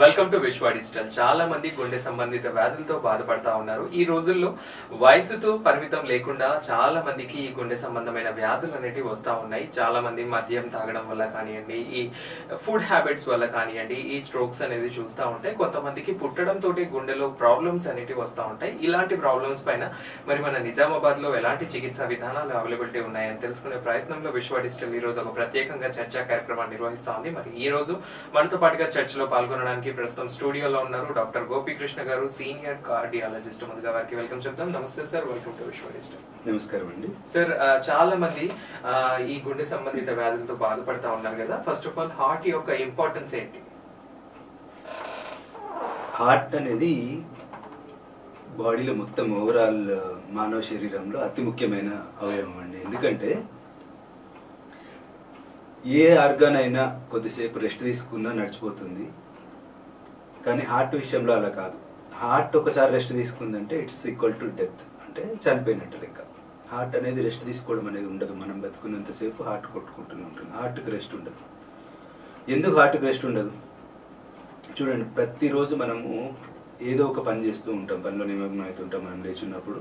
Welcome to విశ్వ digital చాలా మంది గుండె సంబంధిత వ్యాధులతో బాధపడతా ఉన్నారు. ఈ రోజుల్లో వయసుతో పరిమితం లేకుండా చాలా మందికి ఈ గుండె సంబంధమైన వ్యాధులు అనేటివి వస్తూ ఉన్నాయి. చాలా మంది మద్యం తాగడం వల్ల కానివ్వండి ఈ ఫుడ్ హ్యాబిట్స్ వల్ల కానివ్వండి ఈ స్ట్రోక్స్ అనేది చూస్తూ ఉంటాయి కొంతమందికి పుట్టడంతో గుండెలో ప్రాబ్లమ్స్ అనేటివి వస్తూ ఉంటాయి. ఇలాంటి ప్రాబ్లమ్స్ పైన మరి మన నిజామాబాద్లో ఎలాంటి చికిత్సా విధానాలు అవైలబిలిటీ ఉన్నాయని తెలుసుకునే ప్రయత్నంలో విశ్వ డిజిటల్ ఈ రోజు ఒక ప్రత్యేకంగా చర్చా కార్యక్రమాన్ని నిర్వహిస్తూ ఉంది. మరి ఈ రోజు మనతో పాటుగా చర్చలో పాల్గొనడానికి ప్రస్తుతం స్టూడియోలో ఉన్నారు డాక్టర్ గోపీకృష్ణ గారు సీనియర్ కార్డియాలజిస్ట్ ముందుగా వారికి వెల్కమ్ చెప్తాం నమస్తే సార్ వెల్కమ్ టు విశ్వ నమస్కారం అండి. సార్ చాలా మంది ఈ గుండె సంబంధిత వ్యాధులతో బాధపడతా ఉన్నారు కదా. ఫస్ట్ ఆఫ్ ఆల్ హార్ట్ యొక్క ఇంపార్టెన్స్ ఏంటి? హార్ట్ అనేది బాడీలో మొత్తం ఓవరాల్ మానవ శరీరంలో అతి ముఖ్యమైన అవయవం అండి. ఎందుకంటే ఏ ఆర్గాన్ అయినా కొద్దిసేపు రెస్ట్ తీసుకున్నా నడిచిపోతుంది. కానీ హార్ట్ విషయంలో అలా కాదు. హార్ట్ ఒకసారి రెస్ట్ తీసుకుందంటే ఇట్స్ ఈక్వల్ టు డెత్. అంటే చనిపోయినట్టు లెక్క. హార్ట్ అనేది రెస్ట్ తీసుకోవడం అనేది ఉండదు. మనం బతుకున్నంతసేపు హార్ట్ కొట్టుకుంటూనే ఉంటుంది. హార్ట్కి రెస్ట్ ఉండదు. ఎందుకు హార్ట్కి రెస్ట్ ఉండదు? చూడండి ప్రతిరోజు మనము ఏదో ఒక పని చేస్తూ ఉంటాం. పనిలో నిమగ్నం అవుతుంటాం మనం లేచున్నప్పుడు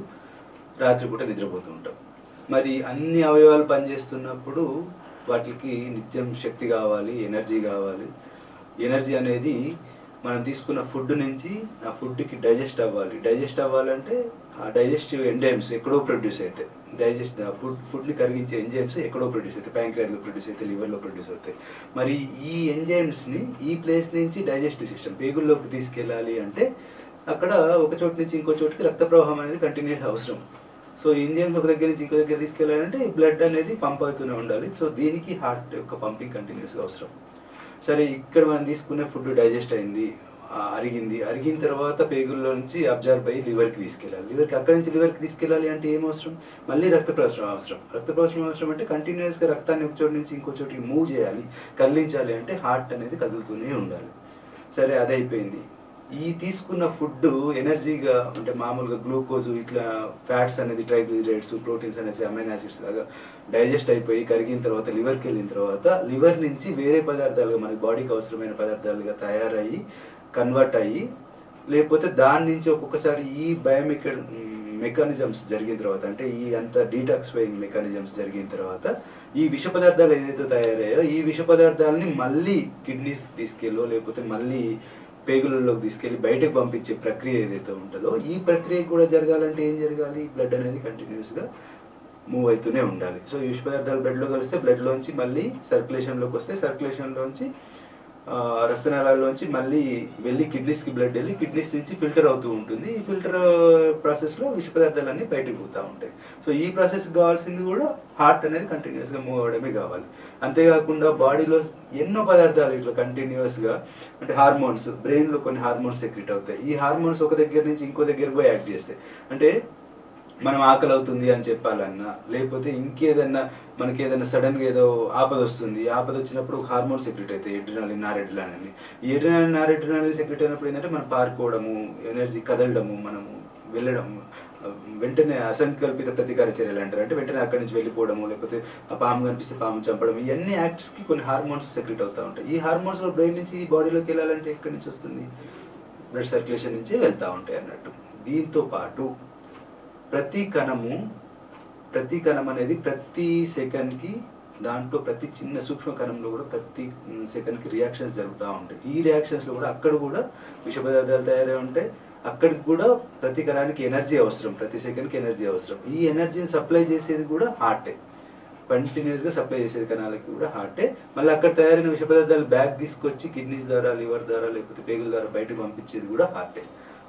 రాత్రిపూట నిద్రపోతూ ఉంటాం. మరి అన్ని అవయవాలు పనిచేస్తున్నప్పుడు వాటికి నిత్యం శక్తి కావాలి ఎనర్జీ కావాలి. ఎనర్జీ అనేది మనం తీసుకున్న ఫుడ్ నుంచి ఆ ఫుడ్కి డైజెస్ట్ అవ్వాలి. డైజెస్ట్ అవ్వాలంటే ఆ డైజెస్టివ్ ఎంజైమ్స్ ఎక్కడో ప్రొడ్యూస్ అవుతాయి డైజెస్ట్ ఫుడ్ ఫుడ్ని కరిగించే ఎంజైమ్స్ ఎక్కడో ప్రొడ్యూస్ అవుతాయి. ప్యాంక్రియాలో ప్రొడ్యూస్ అవుతాయి లివర్లో ప్రొడ్యూస్ అవుతాయి. మరి ఈ ఎంజైమ్స్ని ఈ ప్లేస్ నుంచి డైజెస్టివ్ సిస్టమ్ పేగుల్లోకి తీసుకెళ్ళాలి అంటే అక్కడ ఒక చోటు నుంచి ఇంకో చోటుకి రక్త ప్రవాహం అనేది కంటిన్యూస్ అవసరం. సో ఎంజైమ్స్ ఒక దగ్గర నుంచి ఇంకో దగ్గర తీసుకెళ్ళాలంటే బ్లడ్ అనేది పంప్ అవుతూనే ఉండాలి. సో దీనికి హార్ట్ యొక్క పంపింగ్ కంటిన్యూస్గా అవసరం. సరే ఇక్కడ మనం తీసుకునే ఫుడ్ డైజెస్ట్ అయింది అరిగింది. అరిగిన తర్వాత పేగుల్లో నుంచి అబ్జర్వ్ అయ్యి లివర్కి తీసుకెళ్ళాలి. లివర్కి అక్కడి నుంచి లివర్కి తీసుకెళ్ళాలి అంటే ఏం అవసరం? మళ్ళీ రక్త ప్రసరణ అవసరం. రక్త ప్రసరణ అవసరం అంటే కంటిన్యూస్గా రక్తాన్ని ఒక చోటు నుంచి ఇంకో చోటికి మూవ్ చేయాలి. కదిలించాలి అంటే హార్ట్ అనేది కదులుతూనే ఉండాలి. సరే అదైపోయింది. ఈ తీసుకున్న ఫుడ్ ఎనర్జీగా అంటే మామూలుగా గ్లూకోజ్ ఇట్లా ఫ్యాట్స్ అనేది ట్రైగ్లిజరేట్స్ ప్రోటీన్స్ అనేసి అమైన్ యాసిడ్స్ లాగా డైజెస్ట్ అయిపోయి కరిగిన తర్వాత లివర్కి వెళ్ళిన తర్వాత లివర్ నుంచి వేరే పదార్థాలుగా మనకి బాడీకి అవసరమైన పదార్థాలుగా తయారయ్యి కన్వర్ట్ అయ్యి లేకపోతే దాని నుంచి ఒక్కొక్కసారి ఈ బయోమెక మెకానిజమ్స్ జరిగిన తర్వాత అంటే ఈ అంత డీటాక్సిఫైయింగ్ మెకానిజమ్స్ జరిగిన తర్వాత ఈ విష పదార్థాలు ఏదైతే తయారయ్యాయో ఈ విష పదార్థాలని మళ్ళీ కిడ్నీస్ తీసుకెళ్ళో లేకపోతే మళ్ళీ పేగులలోకి తీసుకెళ్ళి బయటకు పంపించే ప్రక్రియ ఏదైతే ఉంటుందో ఈ ప్రక్రియ కూడా జరగాలంటే ఏం జరగాలి? బ్లడ్ అనేది కంటిన్యూస్గా మూవ్ అవుతూనే ఉండాలి. సో యూష్ పదార్థాలు బ్లడ్లో కలిస్తే బ్లడ్లోంచి మళ్ళీ సర్క్యులేషన్లోకి వస్తే సర్క్యులేషన్లోంచి రక్తనాళాల్లోంచి మళ్ళీ వెళ్ళి కిడ్నీస్కి బ్లడ్ వెళ్ళి కిడ్నీస్ నుంచి ఫిల్టర్ అవుతూ ఉంటుంది. ఈ ఫిల్టర్ ప్రాసెస్లో విష పదార్థాలన్నీ బయటకు పోతూ ఉంటాయి. సో ఈ ప్రాసెస్ కావాల్సింది కూడా హార్ట్ అనేది కంటిన్యూస్గా మూవ్ అవడమే కావాలి. అంతేకాకుండా బాడీలో ఎన్నో పదార్థాలు ఇట్లా కంటిన్యూస్గా అంటే హార్మోన్స్ బ్రెయిన్లో కొన్ని హార్మోన్స్ సెక్రెట్ అవుతాయి. ఈ హార్మోన్స్ ఒక దగ్గర నుంచి ఇంకో దగ్గర పోయి యాక్ట్ చేస్తాయి. అంటే మనం ఆకలి అవుతుంది అని చెప్పాలన్నా లేకపోతే ఇంకేదన్నా మనకి ఏదైనా సడన్గా ఏదో ఆపద వస్తుంది ఆపద వచ్చినప్పుడు హార్మోన్ సెక్రెట్ అవుతాయి ఎడ్రినాలిన్ నారెడ్రినాలిన్ అని ఈ ఎడ్రినాలిన్ నారెడ్రినాలిన్ సెక్రెట్ అయినప్పుడు ఏంటంటే మనం పారుకోవడము ఎనర్జీ కదలడము మనము వెళ్ళడము వెంటనే అసంకల్పిత ప్రతీకార చర్యలు అంటారు. అంటే వెంటనే అక్కడి నుంచి వెళ్ళిపోవడము లేకపోతే ఆ పాము కనిపిస్తే పాము చంపడం ఇవన్నీ యాక్ట్స్కి కొన్ని హార్మోన్స్ సెక్రెట్ అవుతూ ఉంటాయి. ఈ హార్మోన్స్ బ్రెయిన్ నుంచి బాడీలోకి వెళ్ళాలంటే ఎక్కడి నుంచి వస్తుంది? బ్లడ్ సర్క్యులేషన్ నుంచి వెళ్తూ ఉంటాయి అన్నట్టు. దీంతో పాటు ప్రతి కణము ప్రతి కణం అనేది ప్రతి సెకండ్కి దాంట్లో ప్రతి చిన్న సూక్ష్మ కణంలో కూడా ప్రతి సెకండ్కి రియాక్షన్స్ జరుగుతూ ఉంటాయి. ఈ రియాక్షన్స్లో కూడా అక్కడ కూడా విష పదార్థాలు తయారై ఉంటాయి. అక్కడికి కూడా ప్రతి కణానికి ఎనర్జీ అవసరం ప్రతి సెకండ్కి ఎనర్జీ అవసరం. ఈ ఎనర్జీని సప్లై చేసేది కూడా హార్టే. కంటిన్యూస్గా సప్లై చేసేది కణాలకి కూడా హార్టే. మళ్ళీ అక్కడ తయారైన విష పదార్థాలు బ్యాక్ తీసుకొచ్చి కిడ్నీస్ ద్వారా లివర్ ద్వారా లేకపోతే పేగుల ద్వారా బయటకు పంపించేది కూడా హార్టే.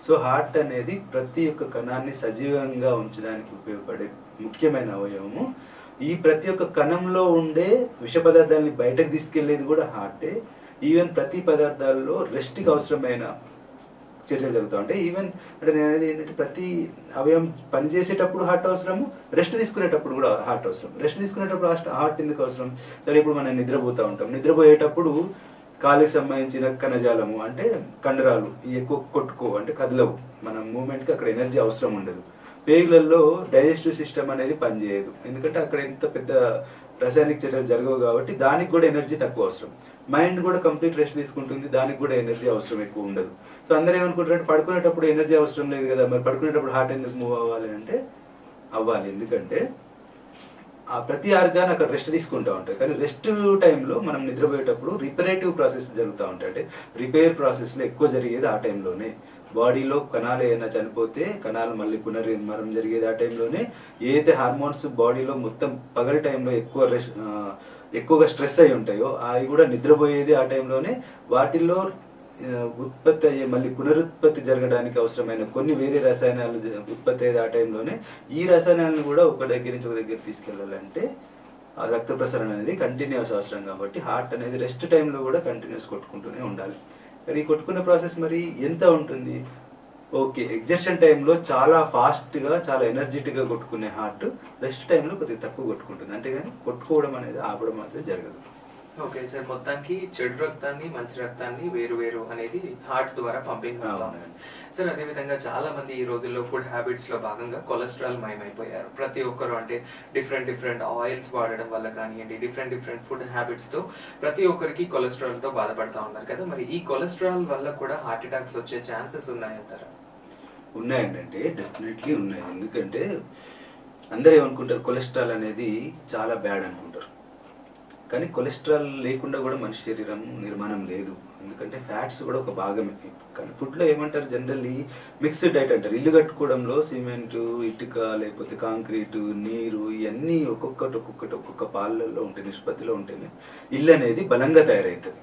సో హార్ట్ అనేది ప్రతి ఒక్క కణాన్ని సజీవంగా ఉంచడానికి ఉపయోగపడే ముఖ్యమైన అవయవము. ఈ ప్రతి ఒక్క కణంలో ఉండే విష పదార్థాలని బయటకు తీసుకెళ్ళేది కూడా హార్టే. ఈవెన్ ప్రతి పదార్థాల్లో రెస్ట్కి అవసరమైన చర్యలు జరుగుతూ ఉంటాయి ఈవెన్ అంటే నేను అనేది ఏంటంటే ప్రతి అవయవం పనిచేసేటప్పుడు హార్ట్ అవసరము రెస్ట్ తీసుకునేటప్పుడు కూడా హార్ట్ అవసరం. రెస్ట్ తీసుకునేటప్పుడు హార్ట్ ఎందుకు అవసరం? సరే ఇప్పుడు మనం నిద్రపోతూ ఉంటాం. నిద్రపోయేటప్పుడు కాలుకి సంబంధించిన కణజాలము అంటే కండరాలు ఎక్కువ కొట్టుకో అంటే కదలవు. మన మూమెంట్కి అక్కడ ఎనర్జీ అవసరం ఉండదు. పేగులలో డైజెస్టివ్ సిస్టమ్ అనేది పనిచేయదు. ఎందుకంటే అక్కడ ఎంత పెద్ద రసాయనిక చర్యలు జరగవు కాబట్టి దానికి కూడా ఎనర్జీ తక్కువ అవసరం. మైండ్ కూడా కంప్లీట్ రెస్ట్ తీసుకుంటుంది దానికి కూడా ఎనర్జీ అవసరం ఎక్కువ ఉండదు. సో అందరూ ఏమనుకుంటారంటే పడుకునేటప్పుడు ఎనర్జీ అవసరం లేదు కదా మరి పడుకునేటప్పుడు హార్ట్ ఎందుకు మూవ్ అవ్వాలి అంటే? అవ్వాలి. ఎందుకంటే ఆ ప్రతి ఆర్గాన్ అక్కడ రెస్ట్ తీసుకుంటూ ఉంటాయి కానీ రెస్ట్ టైంలో మనం నిద్రపోయేటప్పుడు రిపరేటివ్ ప్రాసెస్ జరుగుతూ ఉంటాయి అంటే రిపేర్ ప్రాసెస్లో ఎక్కువ జరిగేది ఆ టైంలోనే బాడీలో కణాలు ఏమైనా చనిపోతే కణాలు మళ్ళీ పునర్నిర్మాణం జరిగేది ఆ టైంలోనే ఏదైతే హార్మోన్స్ బాడీలో మొత్తం పగల టైంలో ఎక్కువ రెస్ట్ ఎక్కువగా స్ట్రెస్ అయి ఉంటాయో అవి కూడా నిద్రపోయేది ఆ టైంలోనే వాటిల్లో ఉత్పత్తి అయ్యే మళ్ళీ పునరుత్పత్తి జరగడానికి అవసరమైన కొన్ని వేరే రసాయనాలు ఉత్పత్తి అయ్యేది ఆ టైంలోనే ఈ రసాయనాలను కూడా ఒక దగ్గర నుంచి ఒక దగ్గర తీసుకెళ్ళాలంటే ఆ రక్త ప్రసరణ అనేది కంటిన్యూస్ అవసరం కాబట్టి హార్ట్ అనేది రెస్ట్ టైంలో కూడా కంటిన్యూస్ కొట్టుకుంటూనే ఉండాలి. మరి కొట్టుకునే ప్రాసెస్ మరి ఎంత ఉంటుంది? ఓకే ఎగ్జర్షన్ టైంలో చాలా ఫాస్ట్గా చాలా ఎనర్జెటిక్గా కొట్టుకునే హార్ట్ రెస్ట్ టైంలో కొద్దిగా తక్కువ కొట్టుకుంటుంది. అంతేగాని కొట్టుకోవడం అనేది ఆపడం మాత్రం జరగదు. ఓకే సార్ మొత్తానికి చెడు రక్తాన్ని మంచి రక్తాన్ని వేరు వేరు అనేది హార్ట్ ద్వారా పంపింగ్ సార్ అదే విధంగా చాలా మంది ఈ రోజుల్లో ఫుడ్ హ్యాబిట్స్లో భాగంగా కొలెస్ట్రాల్ మయమైపోయారు. ప్రతి ఒక్కరు అంటే డిఫరెంట్ డిఫరెంట్ ఆయిల్స్ వాడడం వల్ల కానివ్వండి డిఫరెంట్ డిఫరెంట్ ఫుడ్ హ్యాబిట్స్తో ప్రతి ఒక్కరికి కొలెస్ట్రాల్తో బాధపడతా ఉన్నారు కదా. మరి ఈ కొలెస్ట్రాల్ వల్ల కూడా హార్ట్ అటాక్స్ వచ్చే ఛాన్సెస్ ఉన్నాయంటారా? ఉన్నాయండి అంటే డెఫినెట్లీ ఉన్నాయి. ఎందుకంటే అందరూ ఏమనుకుంటారు కొలెస్ట్రాల్ అనేది చాలా బ్యాడ్ అనుకుంటారు. కానీ కొలెస్ట్రాల్ లేకుండా కూడా మనిషి శరీరం నిర్మాణం లేదు. ఎందుకంటే ఫ్యాట్స్ కూడా ఒక భాగమే. కానీ ఫుడ్లో ఏమంటారు జనరల్లీ మిక్స్డ్ డైట్ అంటారు. ఇల్లు కట్టుకోవడంలో సిమెంట్ ఇటుక లేకపోతే కాంక్రీటు నీరు ఇవన్నీ ఒక్కొక్కటి ఒక్కొక్కటి ఒక్కొక్క పాలల్లో ఉంటాయి నిష్పత్తిలో ఉంటేనే ఇల్లు అనేది బలంగా తయారవుతుంది.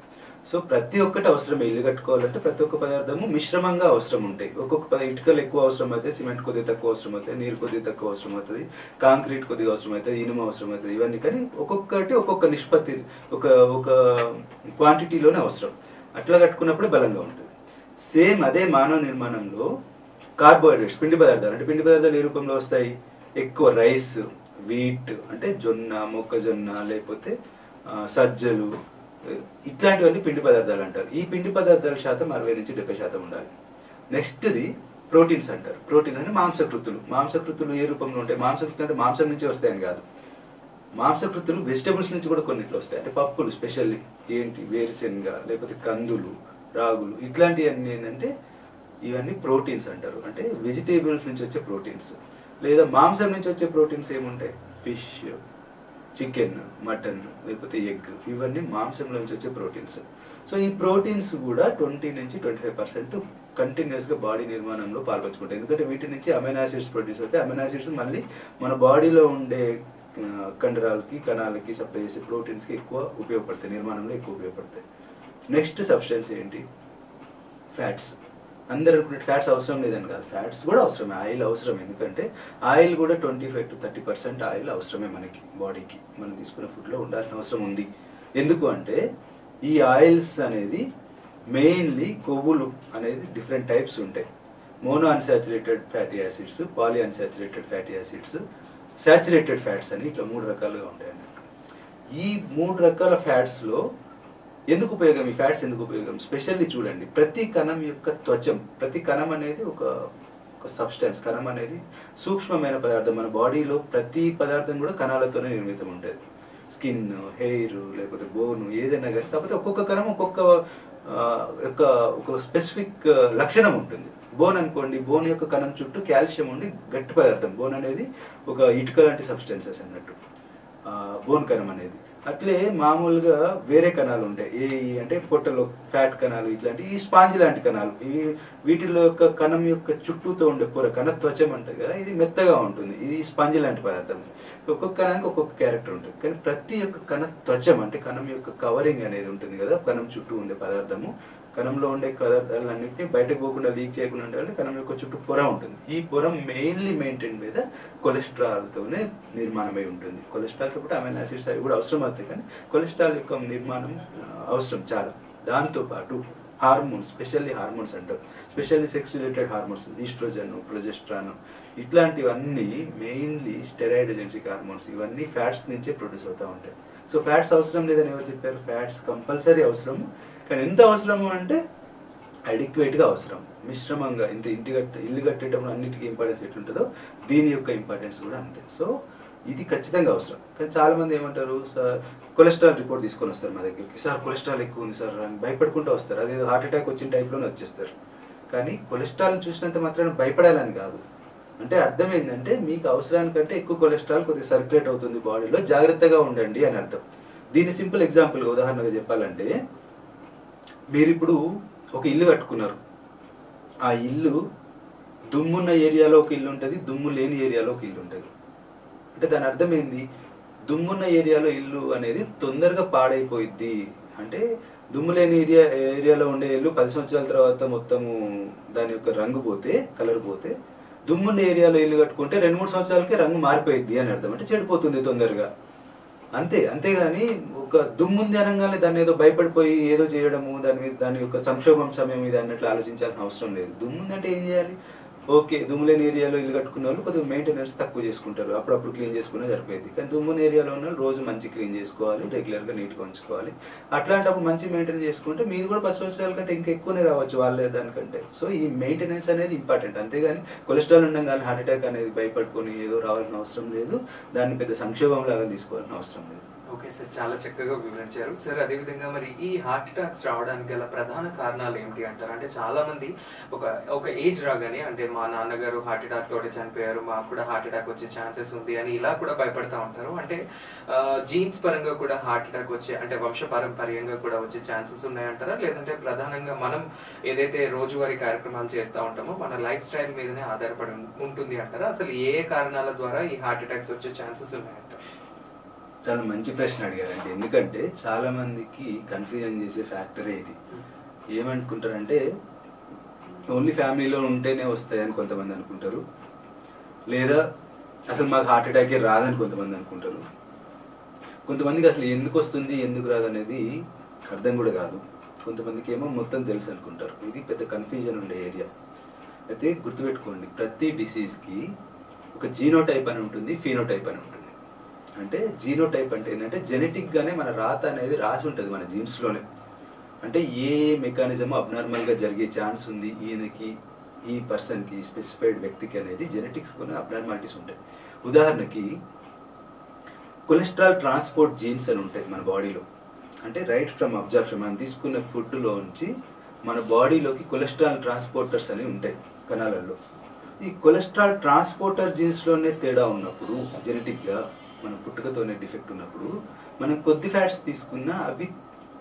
సో ప్రతి ఒక్కటి అవసరమే. ఇల్లు కట్టుకోవాలంటే ప్రతి ఒక్క పదార్థము మిశ్రమంగా అవసరం ఉంటాయి. ఒక్కొక్క పద ఇటుకలు ఎక్కువ అవసరం అవుతాయి సిమెంట్ కొద్దిగా తక్కువ అవసరం అవుతుంది నీరు కొద్దిగా తక్కువ అవసరం అవుతుంది కాంక్రీట్ కొద్దిగా అవసరం అవుతుంది ఇనుము అవసరం అవుతుంది. ఇవన్నీ కానీ ఒక్కొక్కటి ఒక్కొక్క నిష్పత్తి ఒక ఒక క్వాంటిటీలోనే అవసరం. అట్లా కట్టుకున్నప్పుడు బలంగా ఉంటుంది. సేమ్ అదే మానవ నిర్మాణంలో కార్బోహైడ్రేట్స్ పిండి పదార్థాలు. అంటే పిండి పదార్థాలు ఏ రూపంలో వస్తాయి? ఎక్కువ రైస్ వీట్ అంటే జొన్న మొక్కజొన్న లేకపోతే సజ్జలు ఇట్లాంటివన్నీ పిండి పదార్థాలు అంటారు. ఈ పిండి పదార్థాల శాతం అరవై నుంచి డెబ్బై శాతం ఉండాలి. నెక్స్ట్ది ప్రోటీన్స్ అంటారు. ప్రోటీన్ అంటే మాంసకృతులు. మాంసకృతులు ఏ రూపంలో ఉంటాయి? మాంసకృతులు అంటే మాంసం నుంచి వస్తాయని కాదు. మాంసకృతులు వెజిటబుల్స్ నుంచి కూడా కొన్నిట్లో వస్తాయి. అంటే పప్పులు స్పెషల్లీ ఏంటి? వేరుశెనగ లేకపోతే కందులు రాగులు ఇట్లాంటివన్నీ ఏంటంటే ఇవన్నీ ప్రోటీన్స్ అంటారు. అంటే వెజిటేబుల్స్ నుంచి వచ్చే ప్రోటీన్స్. లేదా మాంసం నుంచి వచ్చే ప్రోటీన్స్ ఏముంటాయి? ఫిష్ చికెన్ మటన్ లేకపోతే ఎగ్ ఇవన్నీ మాంసంలో నుంచి వచ్చే ప్రోటీన్స్. సో ఈ ప్రోటీన్స్ కూడా ట్వంటీ నుంచి ట్వంటీ ఫైవ్ పర్సెంట్ కంటిన్యూస్గా బాడీ నిర్మాణంలో పాల్పంచుకుంటాయి. ఎందుకంటే వీటి నుంచి అమెనాసిడ్స్ ప్రొడ్యూస్ అవుతాయి. అమెనాసిడ్స్ మళ్ళీ మన బాడీలో ఉండే కండరాలకి కణాలకి సప్లై చేసే ప్రోటీన్స్కి ఎక్కువ ఉపయోగపడతాయి. నిర్మాణంలో ఎక్కువ ఉపయోగపడతాయి. నెక్స్ట్ సబ్స్టెన్స్ ఏంటి? ఫ్యాట్స్. అందరు అనుకునే ఫ్యాట్స్ అవసరం లేదని కాదు. ఫ్యాట్స్ కూడా అవసరమే ఆయిల్ అవసరం ఎందుకంటే ఆయిల్ కూడా twenty five to thirty percent oil అవసరమే మనకి బాడీకి. మనం తీసుకునే ఫుడ్లో ఉండాల్సిన అవసరం ఉంది. ఎందుకు అంటే ఈ ఆయిల్స్ అనేది మెయిన్లీ కొవ్వులు అనేది డిఫరెంట్ టైప్స్ ఉంటాయి. Mono unsaturated fatty acids poly unsaturated fatty acids saturated fats అని ఇట్లా మూడు రకాలుగా ఉంటాయి అన్నట్టు ఈ మూడు రకాల ఫ్యాట్స్లో ఎందుకు ఉపయోగం? ఈ ఫ్యాట్స్ ఎందుకు ఉపయోగం? స్పెషల్లీ చూడండి ప్రతి కణం యొక్క త్వచం ప్రతి కణం అనేది ఒక ఒక సబ్స్టెన్స్. కణం అనేది సూక్ష్మమైన పదార్థం. మన బాడీలో ప్రతి పదార్థం కూడా కణాలతోనే నిర్మితం ఉంటుంది. స్కిన్ హెయిర్ లేకపోతే బోన్ ఏదైనా కానీ. కాకపోతే ఒక్కొక్క కణం ఒక్కొక్క యొక్క ఒక స్పెసిఫిక్ లక్షణం ఉంటుంది. బోన్ అనుకోండి బోన్ యొక్క కణం చుట్టూ కాల్షియం ఉండి గట్టి పదార్థం. బోన్ అనేది ఒక ఇటుక లాంటి సబ్స్టెన్సెస్ అన్నట్టు. బోన్ కణం అనేది. అట్లే మామూలుగా వేరే కణాలు ఉంటాయి. ఏ అంటే పొట్టలో ఫ్యాట్ కణాలు ఇట్లాంటి ఈ స్పాంజ్ లాంటి కణాలు. ఇవి వీటిలో యొక్క కణం యొక్క చుట్టూతో ఉండే పొర కణ త్వచం అంటారు కదా ఇది మెత్తగా ఉంటుంది. ఇది స్పాంజ్ లాంటి పదార్థం. ఒక్కొక్క కణానికి ఒక్కొక్క క్యారెక్టర్ ఉంటుంది. కానీ ప్రతి ఒక్క కణ త్వచం అంటే కణం యొక్క కవరింగ్ అనేది ఉంటుంది కదా కణం చుట్టూ ఉండే పదార్థము. కణంలో ఉండే పదార్థాలన్నింటినీ బయటకు పోకుండా లీక్ చేయకుండా ఉండాలంటే కణం యొక్క చుట్టూ పొర ఉంటుంది. ఈ పొర మెయిన్లీ మెయింటైన్ మీద కొలెస్ట్రాల్తోనే నిర్మాణమై ఉంటుంది. కొలెస్ట్రాల్తో కూడా అమైనో యాసిడ్స్ అవి కూడా అవసరం అవుతాయి కానీ కొలెస్ట్రాల్ యొక్క నిర్మాణం అవసరం చాలా. దాంతో పాటు హార్మోన్స్ స్పెషల్లీ హార్మోన్స్ అంటారు. Specially sex related hormones estrogen progesterone ఇట్లాంటివన్నీ మెయిన్లీ స్టెరాయిడ్ హార్మోన్స్ ఇవన్నీ ఫ్యాట్స్ నుంచే ప్రొడ్యూస్ అవుతూ ఉంటాయి. సో ఫ్యాట్స్ అవసరం లేదని ఎవరు చెప్పారు? ఫ్యాట్స్ కంపల్సరీ అవసరం కానీ ఎంత అవసరము అంటే అడిక్వేట్గా అవసరం. మిశ్రమంగా ఇంత ఇంటి కట్ట ఇల్లు కట్టేటప్పుడు అన్నిటికీ ఇంపార్టెన్స్ ఎట్లుంటుందో దీని యొక్క ఇంపార్టెన్స్ కూడా అంతే. సో ఇది ఖచ్చితంగా అవసరం. కానీ చాలా మంది ఏమంటారు సార్ కొలెస్ట్రాల్ రిపోర్ట్ తీసుకొని వస్తారు మా దగ్గరికి. సార్ కొలెస్ట్రాల్ ఎక్కువ ఉంది సార్ అని భయపడుకుంటూ వస్తారు. అదేదో హార్ట్ అటాక్ వచ్చిన టైప్లోనే వచ్చేస్తారు. కానీ కొలెస్ట్రాల్ చూసినంత మాత్రాన భయపడాలని కాదు. అంటే అర్థం ఏంటంటే మీకు అవసరానికంటే ఎక్కువ కొలెస్ట్రాల్ కొద్దిగా సర్క్యులేట్ అవుతుంది బాడీలో జాగ్రత్తగా ఉండండి అని అర్థం. దీని సింపుల్ ఎగ్జాంపుల్గా ఉదాహరణగా చెప్పాలంటే మీరు ఇప్పుడు ఒక ఇల్లు కట్టుకున్నారు. ఆ ఇల్లు దుమ్మున్న ఏరియాలో ఒక ఇల్లు ఉంటుంది దుమ్ము లేని ఏరియాలో ఒక ఇల్లు ఉంటుంది. అంటే దాని అర్థం ఏంది? దుమ్మున్న ఏరియాలో ఇల్లు అనేది తొందరగా పాడైపోయిద్ది. అంటే దుమ్ము లేని ఏరియా ఏరియాలో ఉండే ఇల్లు పది సంవత్సరాల తర్వాత మొత్తము దాని యొక్క రంగు పోతే కలర్ పోతే దుమ్మున్న ఏరియాలో ఇల్లు కట్టుకుంటే రెండు మూడు సంవత్సరాలకే రంగు మారిపోయిద్ది అని అర్థం. అంటే చెడిపోతుంది తొందరగా. అంతే అంతేగాని ఒక దుమ్ముంది అనగానే దాన్ని ఏదో భయపడిపోయి ఏదో చేయడము దాని మీద దాని యొక్క సంక్షోభం సమయం ఇది అన్నట్లు ఆలోచించాల్సిన అవసరం లేదు. దుమ్ముంది అంటే ఏం చేయాలి? ఓకే దుమ్ములేని ఏరియాలో ఇల్లు కట్టుకున్న వాళ్ళు కొద్దిగా మెయింటెనెన్స్ తక్కువ చేసుకుంటారు. అప్పుడప్పుడు క్లీన్ చేసుకునే సరిపోయింది. కానీ దుమ్ముని ఏరియాలో ఉన్న వాళ్ళు రోజు మంచి క్లీన్ చేసుకోవాలి రెగ్యులర్గా నీట్గా ఉంచుకోవాలి. అట్లాంటప్పుడు మంచి మెయింటైన్ చేసుకుంటే మీది కూడా పది సంవత్సరాల కంటే ఇంకా ఎక్కువనే రావచ్చు వాళ్ళే దానికంటే. సో ఈ మెయింటెనెన్స్ అనేది ఇంపార్టెంట్ అంతేగాని కొలెస్ట్రాల్ ఉండగానే హార్ట్ అటాక్ అనేది భయపడుకొని ఏదో రావాల్సిన అవసరం లేదు. దాన్ని పెద్ద సంక్షోభం లాగా తీసుకోవాల్సిన అవసరం లేదు. ఓకే సార్ చాలా చక్కగా వివరించారు. సార్ అదేవిధంగా మరి ఈ హార్ట్ అటాక్స్ రావడానికి గల ప్రధాన కారణాలు ఏమిటి అంటారు? అంటే చాలా మంది ఒక ఒక ఏజ్ రాగానే అంటే మా నాన్నగారు హార్ట్ అటాక్ తోటి చనిపోయారు మాకు కూడా హార్ట్ అటాక్ వచ్చే ఛాన్సెస్ ఉంది అని ఇలా కూడా భయపడతా ఉంటారు. అంటే జీన్స్ పరంగా కూడా హార్ట్ అటాక్ వచ్చే అంటే వంశపారంపర్యంగా కూడా వచ్చే ఛాన్సెస్ ఉన్నాయంటారా? లేదంటే ప్రధానంగా మనం ఏదైతే రోజువారీ కార్యక్రమాలు చేస్తూ ఉంటామో మన లైఫ్ స్టైల్ మీదనే ఆధారపడి ఉంటుంది అంటారా? అసలు ఏ కారణాల ద్వారా ఈ హార్ట్ అటాక్స్ వచ్చే ఛాన్సెస్ ఉన్నాయి? చాలా మంచి ప్రశ్న అడిగారండి. ఎందుకంటే చాలా మందికి కన్ఫ్యూజన్ చేసే ఫ్యాక్టరే ఇది. ఏమనుకుంటారంటే ఓన్లీ ఫ్యామిలీలో ఉంటేనే వస్తాయని కొంతమంది అనుకుంటారు. లేదా అసలు మాకు హార్ట్ అటాకే రాదని కొంతమంది అనుకుంటారు. కొంతమందికి అసలు ఎందుకు వస్తుంది ఎందుకు రాదనేది అర్థం కూడా కాదు. కొంతమందికి ఏమో మొత్తం తెలుసు అనుకుంటారు. ఇది పెద్ద కన్ఫ్యూజన్ ఉండే ఏరియా. అయితే గుర్తుపెట్టుకోండి ప్రతి డిసీజ్కి ఒక జీనోటైప్ అని ఉంటుంది ఫీనోటైప్ అని ఉంటుంది. అంటే జీనోటైప్ అంటే ఏంటంటే జెనెటిక్గానే మన రాత అనేది రాసి ఉంటుంది మన జీన్స్లోనే. అంటే ఏ మెకానిజం అబ్నార్మల్గా జరిగే ఛాన్స్ ఉంది ఈయనకి ఈ పర్సన్కి స్పెసిఫైడ్ వ్యక్తికి అనేది జెనెటిక్స్ కొన్ని అబ్నార్మాలిటీస్ ఉంటాయి. ఉదాహరణకి కొలెస్ట్రాల్ ట్రాన్స్పోర్ట్ జీన్స్ అని ఉంటాయి మన బాడీలో. అంటే రైట్ ఫ్రమ్ అబ్జర్ప్షన్ మనం తీసుకున్న ఫుడ్లో నుంచి మన బాడీలోకి కొలెస్ట్రాల్ ట్రాన్స్పోర్టర్స్ అని ఉంటాయి కణాలలో ఈ కొలెస్ట్రాల్ ట్రాన్స్పోర్టర్ జీన్స్లోనే తేడా ఉన్నప్పుడు జెనెటిక్గా మన పుట్టుకతోనే డిఫెక్ట్ ఉన్నప్పుడు మనం కొద్ది ఫ్యాట్స్ తీసుకున్నా అవి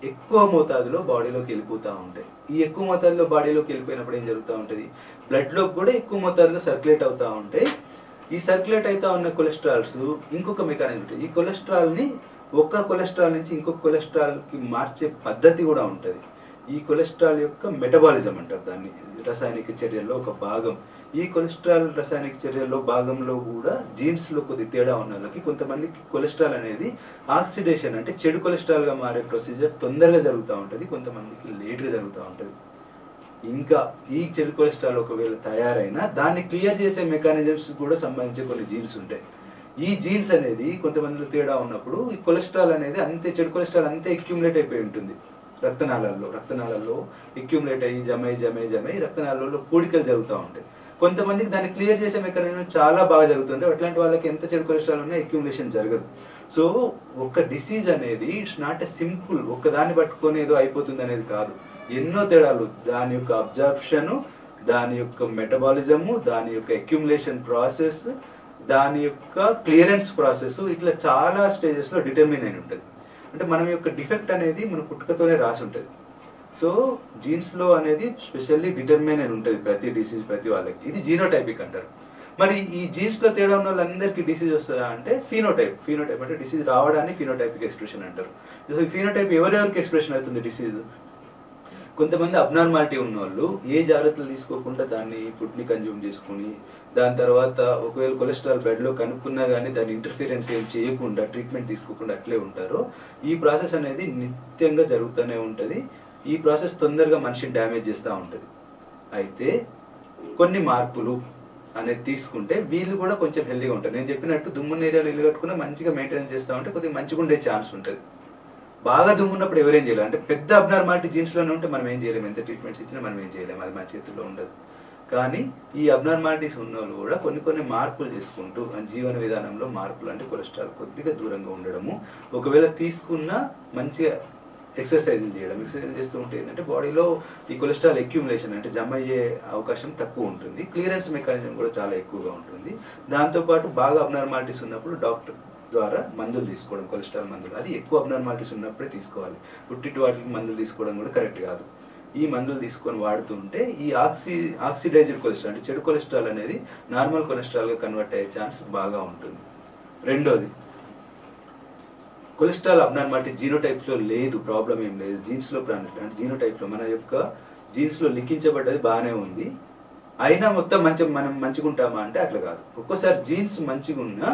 ఎక్కువ మోతాదులో బాడీలోకి వెళ్ళిపోతూ ఉంటాయి. ఈ ఎక్కువ మోతాదులో బాడీలోకి వెళ్ళిపోయినప్పుడు ఏం జరుగుతూ ఉంటుంది? బ్లడ్లో కూడా ఎక్కువ మోతాదులో సర్క్యులేట్ అవుతూ ఉంటాయి. ఈ సర్క్యులేట్ అవుతా ఉన్న కొలెస్ట్రాల్స్ ఇంకొక మెకానిజం ఉంటుంది. ఈ కొలెస్ట్రాల్ని ఒక్క కొలెస్ట్రాల్ నుంచి ఇంకొక కొలెస్ట్రాల్కి మార్చే పద్ధతి కూడా ఉంటుంది. ఈ కొలెస్ట్రాల్ యొక్క మెటబాలిజం అంటారు దాన్ని. రసాయనిక చర్యల్లో ఒక భాగం. ఈ కొలెస్ట్రాల్ రసాయనిక చర్యల్లో భాగంలో కూడా జీన్స్లో కొద్ది తేడా ఉన్న వాళ్ళకి కొంతమందికి కొలెస్ట్రాల్ అనేది ఆక్సిడేషన్ అంటే చెడు కొలెస్ట్రాల్గా మారే ప్రొసీజర్ తొందరగా జరుగుతూ ఉంటుంది కొంతమందికి లేట్గా జరుగుతూ ఉంటుంది. ఇంకా ఈ చెడు కొలెస్ట్రాల్ ఒకవేళ తయారైనా దాన్ని క్లియర్ చేసే మెకానిజమ్స్ కూడా సంబంధించి కొన్ని జీన్స్ ఉంటాయి. ఈ జీన్స్ అనేది కొంతమందిలో తేడా ఉన్నప్పుడు ఈ కొలెస్ట్రాల్ అనేది అంతే చెడు కొలెస్ట్రాల్ అంతే అక్యుములేట్ అయిపోయి ఉంటుంది. రక్తనాళాల్లో రక్తనాళాల్లో అక్యుములేట్ అయ్యి జమై జమై జమై రక్తనాళాల్లో పూడికలు జరుగుతూ ఉంటాయి. కొంతమందికి దాన్ని క్లియర్ చేసే మెకానిజం చాలా బాగా జరుగుతుంది. అట్లాంటి వాళ్ళకి ఎంత చెడు కొలెస్ట్రాల్ ఉన్నా అక్యుములేషన్ జరగదు. సో ఒక డిసీజ్ అనేది ఇట్స్ నాట్ ఎ సింపుల్ దాన్ని పట్టుకొని ఏదో అయిపోతుంది అనేది కాదు. ఎన్నో తేడాలు. దాని యొక్క అబ్జాప్షన్ దాని యొక్క మెటబాలిజము దాని యొక్క అక్యుములేషన్ ప్రాసెస్ దాని యొక్క క్లియరెన్స్ ప్రాసెస్ ఇట్లా చాలా స్టేజెస్లో డిటర్మిన్ అయి ఉంటుంది అంటే మనం యొక్క డిఫెక్ట్ అనేది మన పుట్టుకతోనే రాసి ఉంటుంది సో జీన్స్లో అనేది స్పెషల్లీ డిటర్మైన్ అని ఉంటుంది ప్రతి డిసీజ్ ప్రతి వాళ్ళకి. ఇది జీనోటైపిక్ అంటారు. మరి ఈ జీన్స్లో తేడా ఉన్న వాళ్ళందరికీ డిసీజ్ వస్తుందా అంటే ఫీనోటైప్ ఫీనోటైప్ అంటే డిసీజ్ రావడాన్ని ఫీనోటైపిక్ ఎక్స్ప్రెషన్ అంటారు. సో ఈ ఫీనోటైప్ ఎవరెవరికి ఎక్స్ప్రెషన్ అవుతుంది డిసీజ్ కొంతమంది అబ్నార్మాలిటీ ఉన్న వాళ్ళు ఏ జాగ్రత్తలు తీసుకోకుండా దాన్ని ఫుడ్ని కన్జ్యూమ్ చేసుకుని దాని తర్వాత ఒకవేళ కొలెస్ట్రాల్ బ్లడ్లో కనుక్కున్నా కానీ దాని ఇంటర్ఫీరెన్స్ ఏం చేయకుండా ట్రీట్మెంట్ తీసుకోకుండా అట్లే ఉంటారో ఈ ప్రాసెస్ అనేది నిత్యంగా జరుగుతూనే ఉంటుంది. ఈ ప్రాసెస్ తొందరగా మనిషిని డ్యామేజ్ చేస్తూ ఉంటుంది. అయితే కొన్ని మార్పులు అనేది తీసుకుంటే వీళ్ళు కూడా కొంచెం హెల్దీగా ఉంటారు. నేను చెప్పినట్టు దుమ్మున్న ఏరియాలో ఇల్లు కట్టుకున్నా మంచిగా మెయింటైన్ చేస్తూ ఉంటే కొద్దిగా మంచిగా ఉండే ఛాన్స్ ఉంటుంది. బాగా దుమ్మున్నప్పుడు ఎవరేం చేయాలి అంటే పెద్ద అబ్నార్మాలిటీ జీన్స్లోనే ఉంటే మనం ఏం చేయలేము ఎంత ట్రీట్మెంట్స్ ఇచ్చినా మనం ఏం చేయలేము అది మన చేతుల్లో ఉండదు. కానీ ఈ అబ్నార్మాలిటీస్ ఉన్న వాళ్ళు కూడా కొన్ని కొన్ని మార్పులు చేసుకుంటూ జీవన విధానంలో మార్పులు అంటే కొలెస్ట్రాల్ కొద్దిగా దూరంగా ఉండడము ఒకవేళ తీసుకున్న మంచిగా ఎక్సర్సైజులు చేయడం. ఎక్సర్సైజ్ చేస్తూ ఉంటే ఏంటంటే బాడీలో ఈ కొలెస్ట్రాల్ అక్యూములేషన్ అంటే జమ అయ్యే అవకాశం తక్కువ ఉంటుంది. క్లియరెన్స్ మెకానిజం కూడా చాలా ఎక్కువగా ఉంటుంది. దాంతోపాటు బాగా అబ్నార్మాలిటీస్ ఉన్నప్పుడు డాక్టర్ ద్వారా మందులు తీసుకోవడం కొలెస్ట్రాల్ మందులు. అది ఎక్కువ అబ్నార్మాలిటీస్ ఉన్నప్పుడే తీసుకోవాలి. పుట్టిటి వాటికి మందులు తీసుకోవడం కూడా కరెక్ట్ కాదు. ఈ మందులు తీసుకొని వాడుతుంటే ఈ ఆక్సి ఆక్సిడైజ్డ్ కొలెస్ట్రాల్ అంటే చెడు కొలెస్ట్రాల్ అనేది నార్మల్ కొలెస్ట్రాల్గా కన్వర్ట్ అయ్యే ఛాన్స్ బాగా ఉంటుంది. రెండోది కొలెస్ట్రాల్ అబ్నార్మాలిటీ జీనో టైప్స్లో లేదు ప్రాబ్లం ఏం లేదు. జీన్స్లో ప్రాబ్లం అంటే జీనో టైప్లో మన యొక్క జీన్స్లో లిఖించబడ్డది బాగానే ఉంది. అయినా మొత్తం మంచి మనం మంచిగా ఉంటామా అంటే అట్లా కాదు. ఒక్కోసారి జీన్స్ మంచిగా ఉన్నా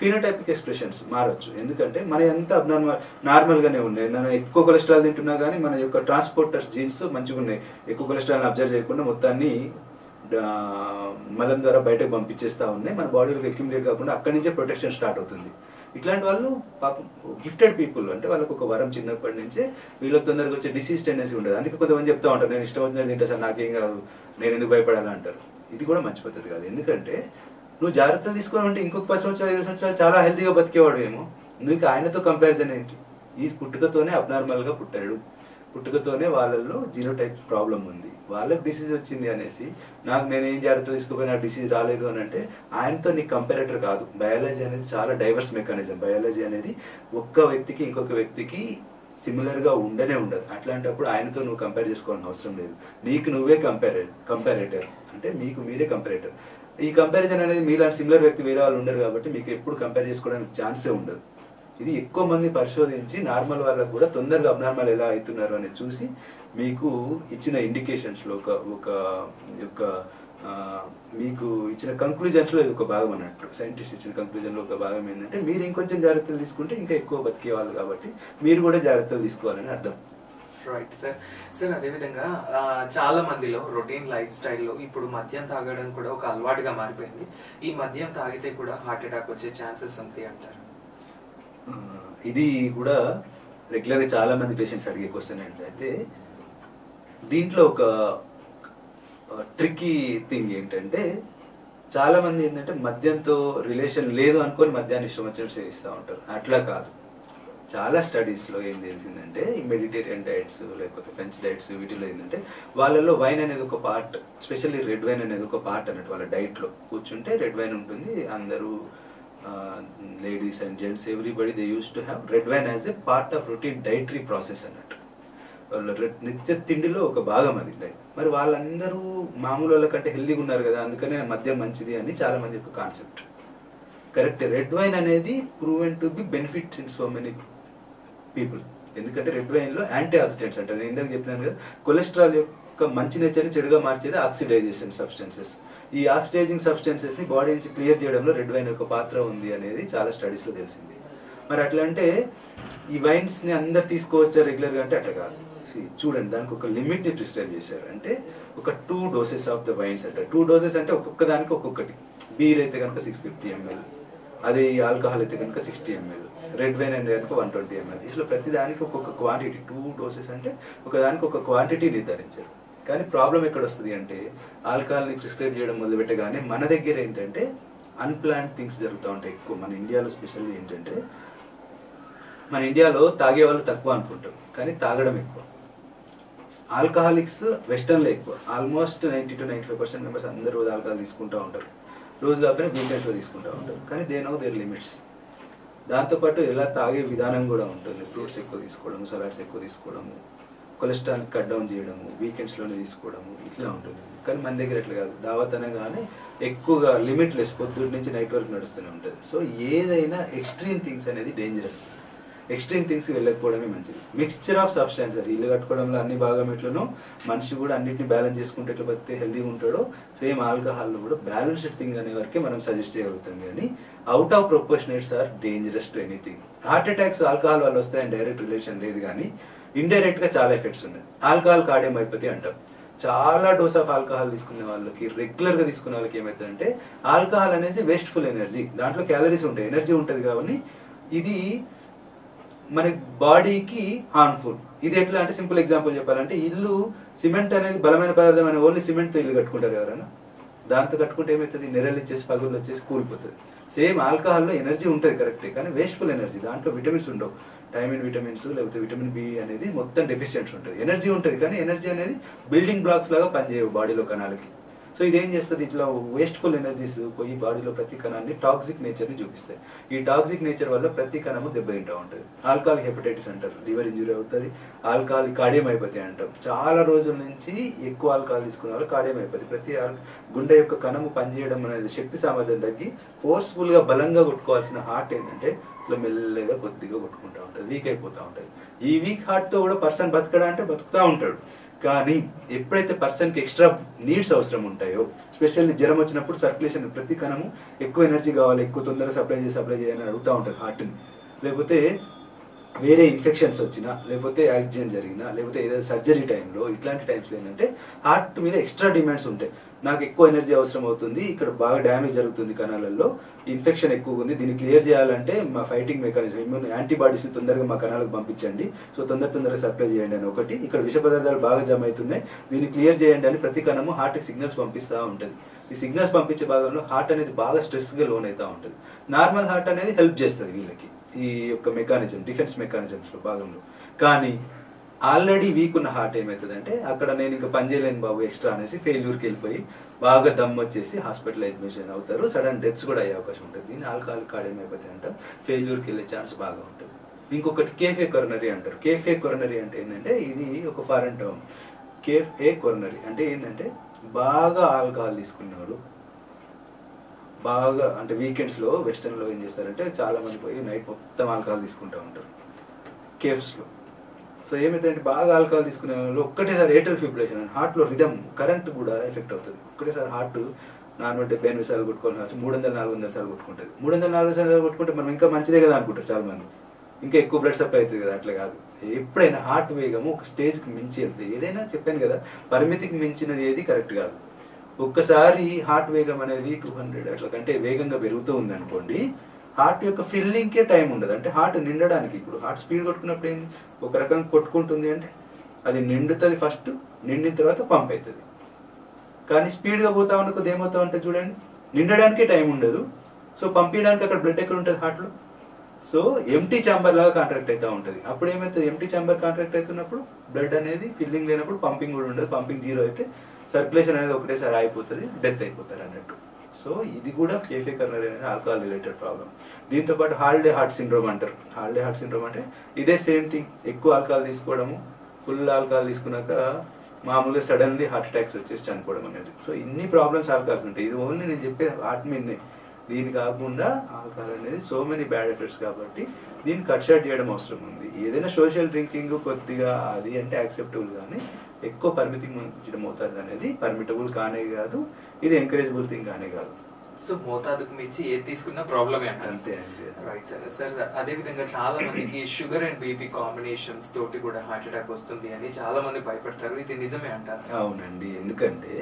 ఫినోటైపిక్ ఎక్స్ప్రెషన్స్ మారచ్చు. ఎందుకంటే మన ఎంత అబ్నార్మల్ నార్మల్గానే ఉన్నాయి. మనం ఎక్కువ కొలెస్ట్రాల్ తింటున్నా కానీ మన యొక్క ట్రాన్స్పోర్టర్స్ జీన్స్ మంచిగా ఉన్నాయి ఎక్కువ కొలెస్ట్రాల్ని అబ్జర్వ్ చేయకుండా మొత్తాన్ని మలం ద్వారా బయటకు పంపించేస్తూ ఉన్నాయి. మన బాడీలోకి అక్యుములేట్ కాకుండా అక్కడి నుంచే ప్రొటెక్షన్ స్టార్ట్ అవుతుంది. ఇట్లాంటి వాళ్ళు పాపం గిఫ్టెడ్ పీపుల్ అంటే వాళ్ళకు ఒక వరం చిన్నప్పటి నుంచే వీళ్ళ తొందరగా వచ్చే డిసీజ్ టెండెన్సీ ఉండదు. అందుకే కొంతమంది చెప్తా ఉంటారు నేను ఇష్టం వచ్చినది తింటా సార్ నాకేం కాదు నేను ఎందుకు భయపడాలి? అంటారు. ఇది కూడా మంచి పద్ధతి కాదు. ఎందుకంటే నువ్వు జాగ్రత్తలు తీసుకుని ఉంటే ఇంకొక పది సంవత్సరాలు ఇరవై సంవత్సరాలు చాలా హెల్తీగా బతికేవాడు ఏమో. నువ్వు ఆయనతో కంపారిజన్ ఏంటి? ఈ పుట్టుకతోనే అబ్నార్మల్గా పుట్టాడు. పుట్టుకతోనే వాళ్ళల్లో జీరో టైప్ ప్రాబ్లం ఉంది. వాళ్ళకి డిసీజ్ వచ్చింది అనేసి నాకు నేను ఏం జాగ్రత్త తీసుకోపోయినా డిసీజ్ రాలేదు అని అంటే ఆయనతో నీకు కంపారేటర్ కాదు. బయాలజీ అనేది చాలా డైవర్స్ మెకానిజం బయాలజీ అనేది ఒక్క వ్యక్తికి ఇంకొక వ్యక్తికి సిమిలర్గా ఉండనే ఉండదు. అట్లాంటప్పుడు ఆయనతో నువ్వు కంపేర్ చేసుకోవాల్సిన అవసరం లేదు. నీకు నువ్వే కంపేరే కంపారేటర్ అంటే మీకు మీరే కంపారేటర్ ఈ కంపారిజన్ అనేది మీలాంటి సిమిలర్ వ్యక్తి వేరే వాళ్ళు ఉండరు కాబట్టి మీకు ఎప్పుడు కంపేర్ చేసుకోవడానికి ఛాన్సే ఉండదు. ఇది ఎక్కువ మంది పరిశోధించి నార్మల్ వాళ్ళకు కూడా తొందరగా అబ్నార్మల్ ఎలా అవుతున్నారు అని చూసి మీకు ఇచ్చిన ఇండికేషన్స్లో ఒక ఒక యొక్క మీకు ఇచ్చిన కంక్లూజన్స్లో ఇది ఒక భాగం అన్నట్టు. సైంటిస్ట్ ఇచ్చిన కంక్లూజన్లో ఒక భాగం ఏంటంటే మీరు ఇంకొంచెం జాగ్రత్తలు తీసుకుంటే ఇంకా ఎక్కువ బతికే వాళ్ళు కాబట్టి మీరు కూడా జాగ్రత్తలు తీసుకోవాలని అర్థం. రైట్ సార్ సార్ అదేవిధంగా చాలా మందిలో రొటీన్ లైఫ్ స్టైల్లో ఇప్పుడు మద్యం తాగడం కూడా ఒక అలవాటుగా మారిపోయింది. ఈ మద్యం తాగితే కూడా హార్ట్ అటాక్ వచ్చే ఛాన్సెస్ ఉంది అంటారు. ఇది కూడా రెగ్యులర్గా చాలా మంది పేషెంట్స్ అడిగే క్వశ్చన్ ఏంటి అయితే దీంట్లో ఒక ట్రిక్కీ థింగ్ ఏంటంటే చాలా మంది ఏంటంటే మద్యంతో రిలేషన్ లేదు అనుకొని మద్యాన్ని ఇష్టం వచ్చినట్టు సేవిస్తూ ఉంటారు. అట్లా కాదు. చాలా స్టడీస్లో ఏం తెలిసిందంటే ఈ మెడిటేరియన్ డైట్స్ లేకపోతే ఫ్రెంచ్ డైట్స్ వీటిలో ఏంటంటే వాళ్ళలో వైన్ అనేది ఒక పార్ట్ స్పెషల్లీ రెడ్ వైన్ అనేది ఒక పార్ట్ అన్నట్టు వాళ్ళ డైట్లో కూర్చుంటే రెడ్ వైన్ ఉంటుంది అందరూ ladies and gents everybody they use to have red wine as a part of routine dietary process అన్నట్టు. నిత్య తిండిలో ఒక భాగం అది డైట్ మరి వాళ్ళందరూ మామూలు వాళ్ళ కంటే హెల్దీగా ఉన్నారు కదా అందుకనే మద్యం మంచిది అని చాలా మంది యొక్క కాన్సెప్ట్ కరెక్ట్ రెడ్ వైన్ అనేది proven to be benefits in so many people ఎందుకంటే రెడ్ వైన్లో యాంటీ ఆక్సిడెంట్స్ అంటారు నేను ఇందాక చెప్పినాను కదా కొలెస్ట్రాల్ యొక్క మంచి నేచర్ని చెడుగా మార్చేది ఆక్సిడైజేషన్ సబ్స్టెన్సెస్ ఈ ఆక్సిడైజింగ్ సబ్స్టెన్సెస్ని బాడీ నుంచి క్లియర్ చేయడంలో రెడ్ వైన్ యొక్క పాత్ర ఉంది అనేది చాలా స్టడీస్లో తెలిసింది. మరి అట్లా అంటే ఈ వైన్స్ని అందరు తీసుకోవచ్చా రెగ్యులర్గా అంటే అట్లా కాదు. చూడండి దానికి ఒక లిమిట్ని ప్రిస్క్రైబ్ చేశారు. అంటే ఒక two doses of the wines అంటే టూ డోసెస్ అంటే ఒక్కొక్క దానికి ఒక్కొక్కటి. బీర్ అయితే కనుక సిక్స్ ఫిఫ్టీ ఎంఎల్ అదే ఈ ఆల్కహాల్ అయితే కనుక సిక్స్టీ ఎంఎల్ రెడ్ వైన్ అంటే కనుక వన్ ట్వంటీ ఎంఎల్ ఇట్లా ప్రతి దానికి ఒక్కొక్క క్వాంటిటీ టూ డోసెస్ అంటే ఒక దానికి ఒక క్వాంటిటీ నిర్ధారించారు. కానీ ప్రాబ్లం ఎక్కడ వస్తుంది అంటే ఆల్కహాల్ని ప్రిస్క్రైబ్ చేయడం మొదలుపెట్టగానే మన దగ్గర ఏంటంటే అన్ప్లాన్ థింగ్స్ జరుగుతూ ఉంటాయి ఎక్కువ. మన ఇండియాలో స్పెషల్లీ ఏంటంటే మన ఇండియాలో తాగే వాళ్ళు తక్కువ అనుకుంటాం కానీ తాగడం ఎక్కువ. ఆల్కహాలిక్స్ వెస్టర్న్లో ఎక్కువ. Almost ninety to ninety five percent members అందరూ రోజు ఆల్కహాల్ తీసుకుంటూ ఉంటారు. రోజు కాకపోయినా వీకెండ్స్లో తీసుకుంటూ ఉంటారు. కానీ దే నో దేర్ లిమిట్స్. దాంతోపాటు ఎలా తాగే విధానం కూడా ఉంటుంది. ఫ్రూట్స్ ఎక్కువ తీసుకోవడం సలాడ్స్ ఎక్కువ తీసుకోవడము. కొలెస్ట్రాల్ కట్ డౌన్ చేయడము వీకెండ్స్లోనే తీసుకోవడము ఇట్లా ఉంటుంది. కానీ మన దగ్గర ఎట్లా కాదు. దావత్ అనగానే ఎక్కువగా లిమిట్లెస్ పొద్దుటి నుంచి నైట్ వరకు నడుస్తూనే ఉంటుంది. సో ఏదైనా ఎక్స్ట్రీమ్ థింగ్స్ అనేది డేంజరస్ ఎక్స్ట్రీమ్ థింగ్స్ వెళ్ళకపోవడమే మంచిది. మిక్స్చర్ ఆఫ్ సబ్స్టాన్సెస్ ఇల్లు కట్టుకోవడంలో అన్ని భాగం ఎట్లనో మనిషి కూడా అన్నింటిని బ్యాలెన్స్ చేసుకుంటే ఎట్లా బతితే హెల్దీగా ఉంటాడో సేమ్ ఆల్కహాల్లో కూడా బ్యాలెన్స్డ్ థింగ్ అనే వరకే మనం సజెస్ట్ చేయగలుగుతాం. కానీ out of proportionates are dangerous to anything heart attacks alcohol వల్ల వస్తాయని డైరెక్ట్ రిలేషన్ లేదు కానీ ఇండైరెక్ట్గా చాలా ఎఫెక్ట్స్ ఉన్నాయి. ఆల్కహాల్ కార్డియోమైపతి అంటాం. చాలా డోస్ ఆఫ్ ఆల్కహాల్ తీసుకునే వాళ్ళకి రెగ్యులర్గా తీసుకునే వాళ్ళకి ఏమవుతుందంటే ఆల్కహాల్ అనేది వేస్ట్ఫుల్ ఎనర్జీ దాంట్లో క్యాలరీస్ ఉంటాయి ఎనర్జీ ఉంటుంది కాబట్టి ఇది మన బాడీకి హార్మ్ఫుల్ ఇది ఎట్లా అంటే సింపుల్ ఎగ్జాంపుల్ చెప్పాలంటే ఇల్లు సిమెంట్ అనేది బలమైన పదార్థం అని ఓన్లీ సిమెంట్తో ఇల్లు కట్టుకుంటారు ఎవరైనా. దాంతో కట్టుకుంటే ఏమవుతుంది నెరలు ఇచ్చేసి పగులు వచ్చేసి కూలిపోతుంది. సేమ్ ఆల్కహాల్లో ఎనర్జీ ఉంటుంది కరెక్టే కానీ వేస్ట్ఫుల్ ఎనర్జీ దాంట్లో విటమిన్స్ ఉండవు. టైమిన్ విటమిన్స్ లేకపోతే విటమిన్ బి అనేది మొత్తం డెఫిషియెంట్స్ ఉంటుంది. ఎనర్జీ ఉంటుంది కానీ ఎనర్జీ అనేది బిల్డింగ్ బ్లాక్స్ లాగా పనిచేయవు బాడీలో కణాలకి. సో ఇదేం చేస్తుంది? ఇట్లా వేస్ట్ఫుల్ ఎనర్జీస్ పోయి బాడీలో ప్రతి కణాన్ని టాక్సిక్ నేచర్ని చూపిస్తాయి. ఈ టాక్సిక్ నేచర్ వల్ల ప్రతి కణము దెబ్బతింటూ ఉంటుంది. ఆల్కహాలిక్ హెపటైటిస్ అంటారు. లివర్ ఇంజురీ అవుతుంది. ఆల్కహాలిక్ కార్డియం అయిపోతాయి అంటాం. చాలా రోజుల నుంచి ఎక్కువ ఆల్కహాల్ తీసుకున్న వాళ్ళు కాడియం అయిపోతుంది ప్రతి ఆల్- గుండె యొక్క కణము పనిచేయడం అనేది శక్తి సామర్థ్యం తగ్గి ఫోర్స్ఫుల్గా బలంగా కొట్టుకోవాల్సిన హార్ట్ ఏంటంటే ఇట్లా మెల్లగా కొద్దిగా కొట్టుకుంటా ఉంటుంది వీక్ అయిపోతూ ఉంటుంది. ఈ వీక్ హార్ట్తో కూడా పర్సన్ బతకడా అంటే బతుకుతూ ఉంటాడు. కానీ ఎప్పుడైతే పర్సన్కి ఎక్స్ట్రా నీడ్స్ అవసరం ఉంటాయో స్పెషల్లీ జ్వరం వచ్చినప్పుడు సర్క్యులేషన్ ప్రతి కణము ఎక్కువ ఎనర్జీ కావాలి ఎక్కువ తొందరగా సప్లై చేసి సప్లై చేయాలని అడుగుతూ ఉంటుంది హార్ట్ని లేకపోతే వేరే ఇన్ఫెక్షన్స్ వచ్చినా లేకపోతే యాక్సిడెంట్ జరిగినా లేకపోతే ఏదైనా సర్జరీ టైంలో ఇట్లాంటి టైమ్స్లో ఏంటంటే హార్ట్ మీద ఎక్స్ట్రా డిమాండ్స్ ఉంటాయి. నాకు ఎక్కువ ఎనర్జీ అవసరం అవుతుంది. ఇక్కడ బాగా డ్యామేజ్ జరుగుతుంది కణాలలో ఇన్ఫెక్షన్ ఎక్కువ ఉంది. దీన్ని క్లియర్ చేయాలంటే మా ఫైటింగ్ మెకానిజం ఇమ్యూన్ యాంటీబాడీస్ తొందరగా మా కణాలకు పంపించండి. సో తొందర తొందరగా సప్లై చేయండి అని ఒకటి. ఇక్కడ విష పదార్థాలు బాగా జమ అవుతున్నాయి. దీన్ని క్లియర్ చేయండి అని ప్రతి కణము హార్ట్కి సిగ్నల్స్ పంపిస్తూ ఉంటుంది. ఈ సిగ్నల్స్ పంపించే భాగంలో హార్ట్ అనేది బాగా స్ట్రెస్గా లోన్ అవుతూ ఉంటుంది. నార్మల్ హార్ట్ అనేది హెల్ప్ చేస్తుంది వీళ్ళకి. ఈ యొక్క మెకానిజం డిఫెన్స్ మెకానిజమ్స్లో భాగంలో. కానీ ఆల్రెడీ వీక్ ఉన్న హార్ట్ ఏమవుతుందంటే అక్కడ నేను ఇంకా పనిచేయలేను బాబు ఎక్స్ట్రా అనేసి ఫెయిల్యూర్కి వెళ్ళిపోయి బాగా దమ్ వచ్చేసి హాస్పిటల్ అడ్మిషన్ అవుతారు. సడన్ డెత్స్ కూడా అయ్యే అవకాశం ఉంటుంది. దీన్ని ఆల్కహాల్ కార్డ్ ఏమైపోతాయి అంటాం ఫెయిల్యూర్కి వెళ్ళే ఛాన్స్ బాగా ఉంటుంది. ఇంకొకటి కేఫే కొరనరీ అంటారు. కేఫే కొరనరీ అంటే ఏంటంటే ఇది ఒక foreign term. Cafe a coronary అంటే ఏంటంటే బాగా ఆల్కహాల్ తీసుకున్నవాడు బాగా అంటే వీకెండ్స్లో వెస్టర్న్లో ఏం చేస్తారంటే చాలా మంది పోయి నైట్ మొత్తం ఆల్కహాల్ తీసుకుంటూ ఉంటారు. కేఫ్స్లో సో ఏమైతే బాగా ఆల్కహాల్ తీసుకునే వాళ్ళు ఒక్కటేసారి ఏటల్ ఫిబ్రిలేషన్ హార్ట్లో రిధమ్ కరెంట్ కూడా ఎఫెక్ట్ అవుతుంది. ఒక్కటేసారి హార్ట్ నార్మల్ డెబ్బై ఎనిమిది సార్లు కొట్టుకోవాలి మూడు వందల నాలుగు వందల సార్లు కొట్టుకుంటుంది. మూడు వందల నాలుగు సార్లు కొట్టుకుంటే మనం ఇంకా మంచిదే కదా అనుకుంటారు చాలా మంది ఇంకా ఎక్కువ బ్లడ్ సప్లై అవుతుంది కదా అట్లా కాదు. ఎప్పుడైనా హార్ట్ వేగము ఒక స్టేజ్కి మించి వెళ్తుంది. ఏదైనా చెప్పాను కదా పరిమితికి మించినది ఏది కరెక్ట్ కాదు. ఒక్కసారి హార్ట్ వేగం అనేది టూ హండ్రెడ్ అట్లా కంటే వేగంగా పెరుగుతూ ఉంది అనుకోండి హార్ట్ యొక్క ఫిల్లింగ్కే టైం ఉండదు. అంటే హార్ట్ నిండడానికి ఇప్పుడు హార్ట్ స్పీడ్ కొట్టుకున్నప్పుడు ఏంది? ఒక రకంగా కొట్టుకుంటుంది అంటే అది నిండుతుంది ఫస్ట్ నిండిన తర్వాత పంప్ అవుతుంది కానీ స్పీడ్గా పోతా ఉన్న ఏమవుతా ఉంటే చూడండి నిండడానికే టైం ఉండదు. సో పంపించడానికి అక్కడ బ్లడ్ ఎక్కడ ఉంటుంది హార్ట్లో? సో ఎంటీ ఛాంబర్ లాగా కాంట్రాక్ట్ అవుతూ ఉంటుంది. అప్పుడు ఏమవుతుంది? ఎంటీ చాంబర్ కాంట్రాక్ట్ అవుతున్నప్పుడు బ్లడ్ అనేది ఫిల్లింగ్ లేనప్పుడు పంపింగ్ కూడా ఉండదు. పంపింగ్ జీరో అయితే సర్క్యులేషన్ అనేది ఒకటేసారి అయిపోతుంది డెత్ అయిపోతారు అన్నట్టు. సో ఇది కూడా కేఫే కర్నర్ అనేది ఆల్కహాల్ రిలేటెడ్ ప్రాబ్లం దీంతో పాటు హాలిడే హార్ట్ సిండ్రోమ్ అంటారు. హాలిడే హార్ట్ సిండ్రోమ్ అంటే ఇదే సేమ్ థింగ్ ఎక్కువ ఆల్కహాల్ తీసుకోవడము ఫుల్ ఆల్కహాల్ తీసుకున్నాక మామూలుగా సడన్లీ హార్ట్ అటాక్స్ వచ్చేసి చనిపోవడం అనేది. సో ఇన్ని ప్రాబ్లమ్స్ ఆల్కహాల్స్ ఉంటాయి. ఇది ఓన్లీ నేను చెప్పే హార్ట్ మీదే. దీని కాకుండా ఆల్కహాల్ అనేది సో మెనీ బ్యాడ్ ఎఫెక్ట్స్ కాబట్టి దీన్ని కట్ షాట్ చేయడం అవసరం ఉంది. ఏదైనా సోషల్ డ్రింకింగ్ కొద్దిగా అది అంటే యాక్సెప్టబుల్ కానీ ఎక్కువ పరిమితి మించడం అవుతుంది అనేది పర్మిటబుల్ కానే కాదు ఇది ఎంకరేజబుల్ థింగ్ కానే కాదు. సో మోతాదుకు మించి ఏది తీసుకున్నా ప్రాబ్లమే అంతే అండి రైట్ సార్ సార్ అదే విధంగా చాలా మందికి షుగర్ అండ్ బీపీ కాంబినేషన్స్ తోటి కూడా హార్ట్ అటాక్ వస్తుంది అని చాలా మంది భయపడతారు. ఇది నిజమే అంటారు? అవునండి. ఎందుకంటే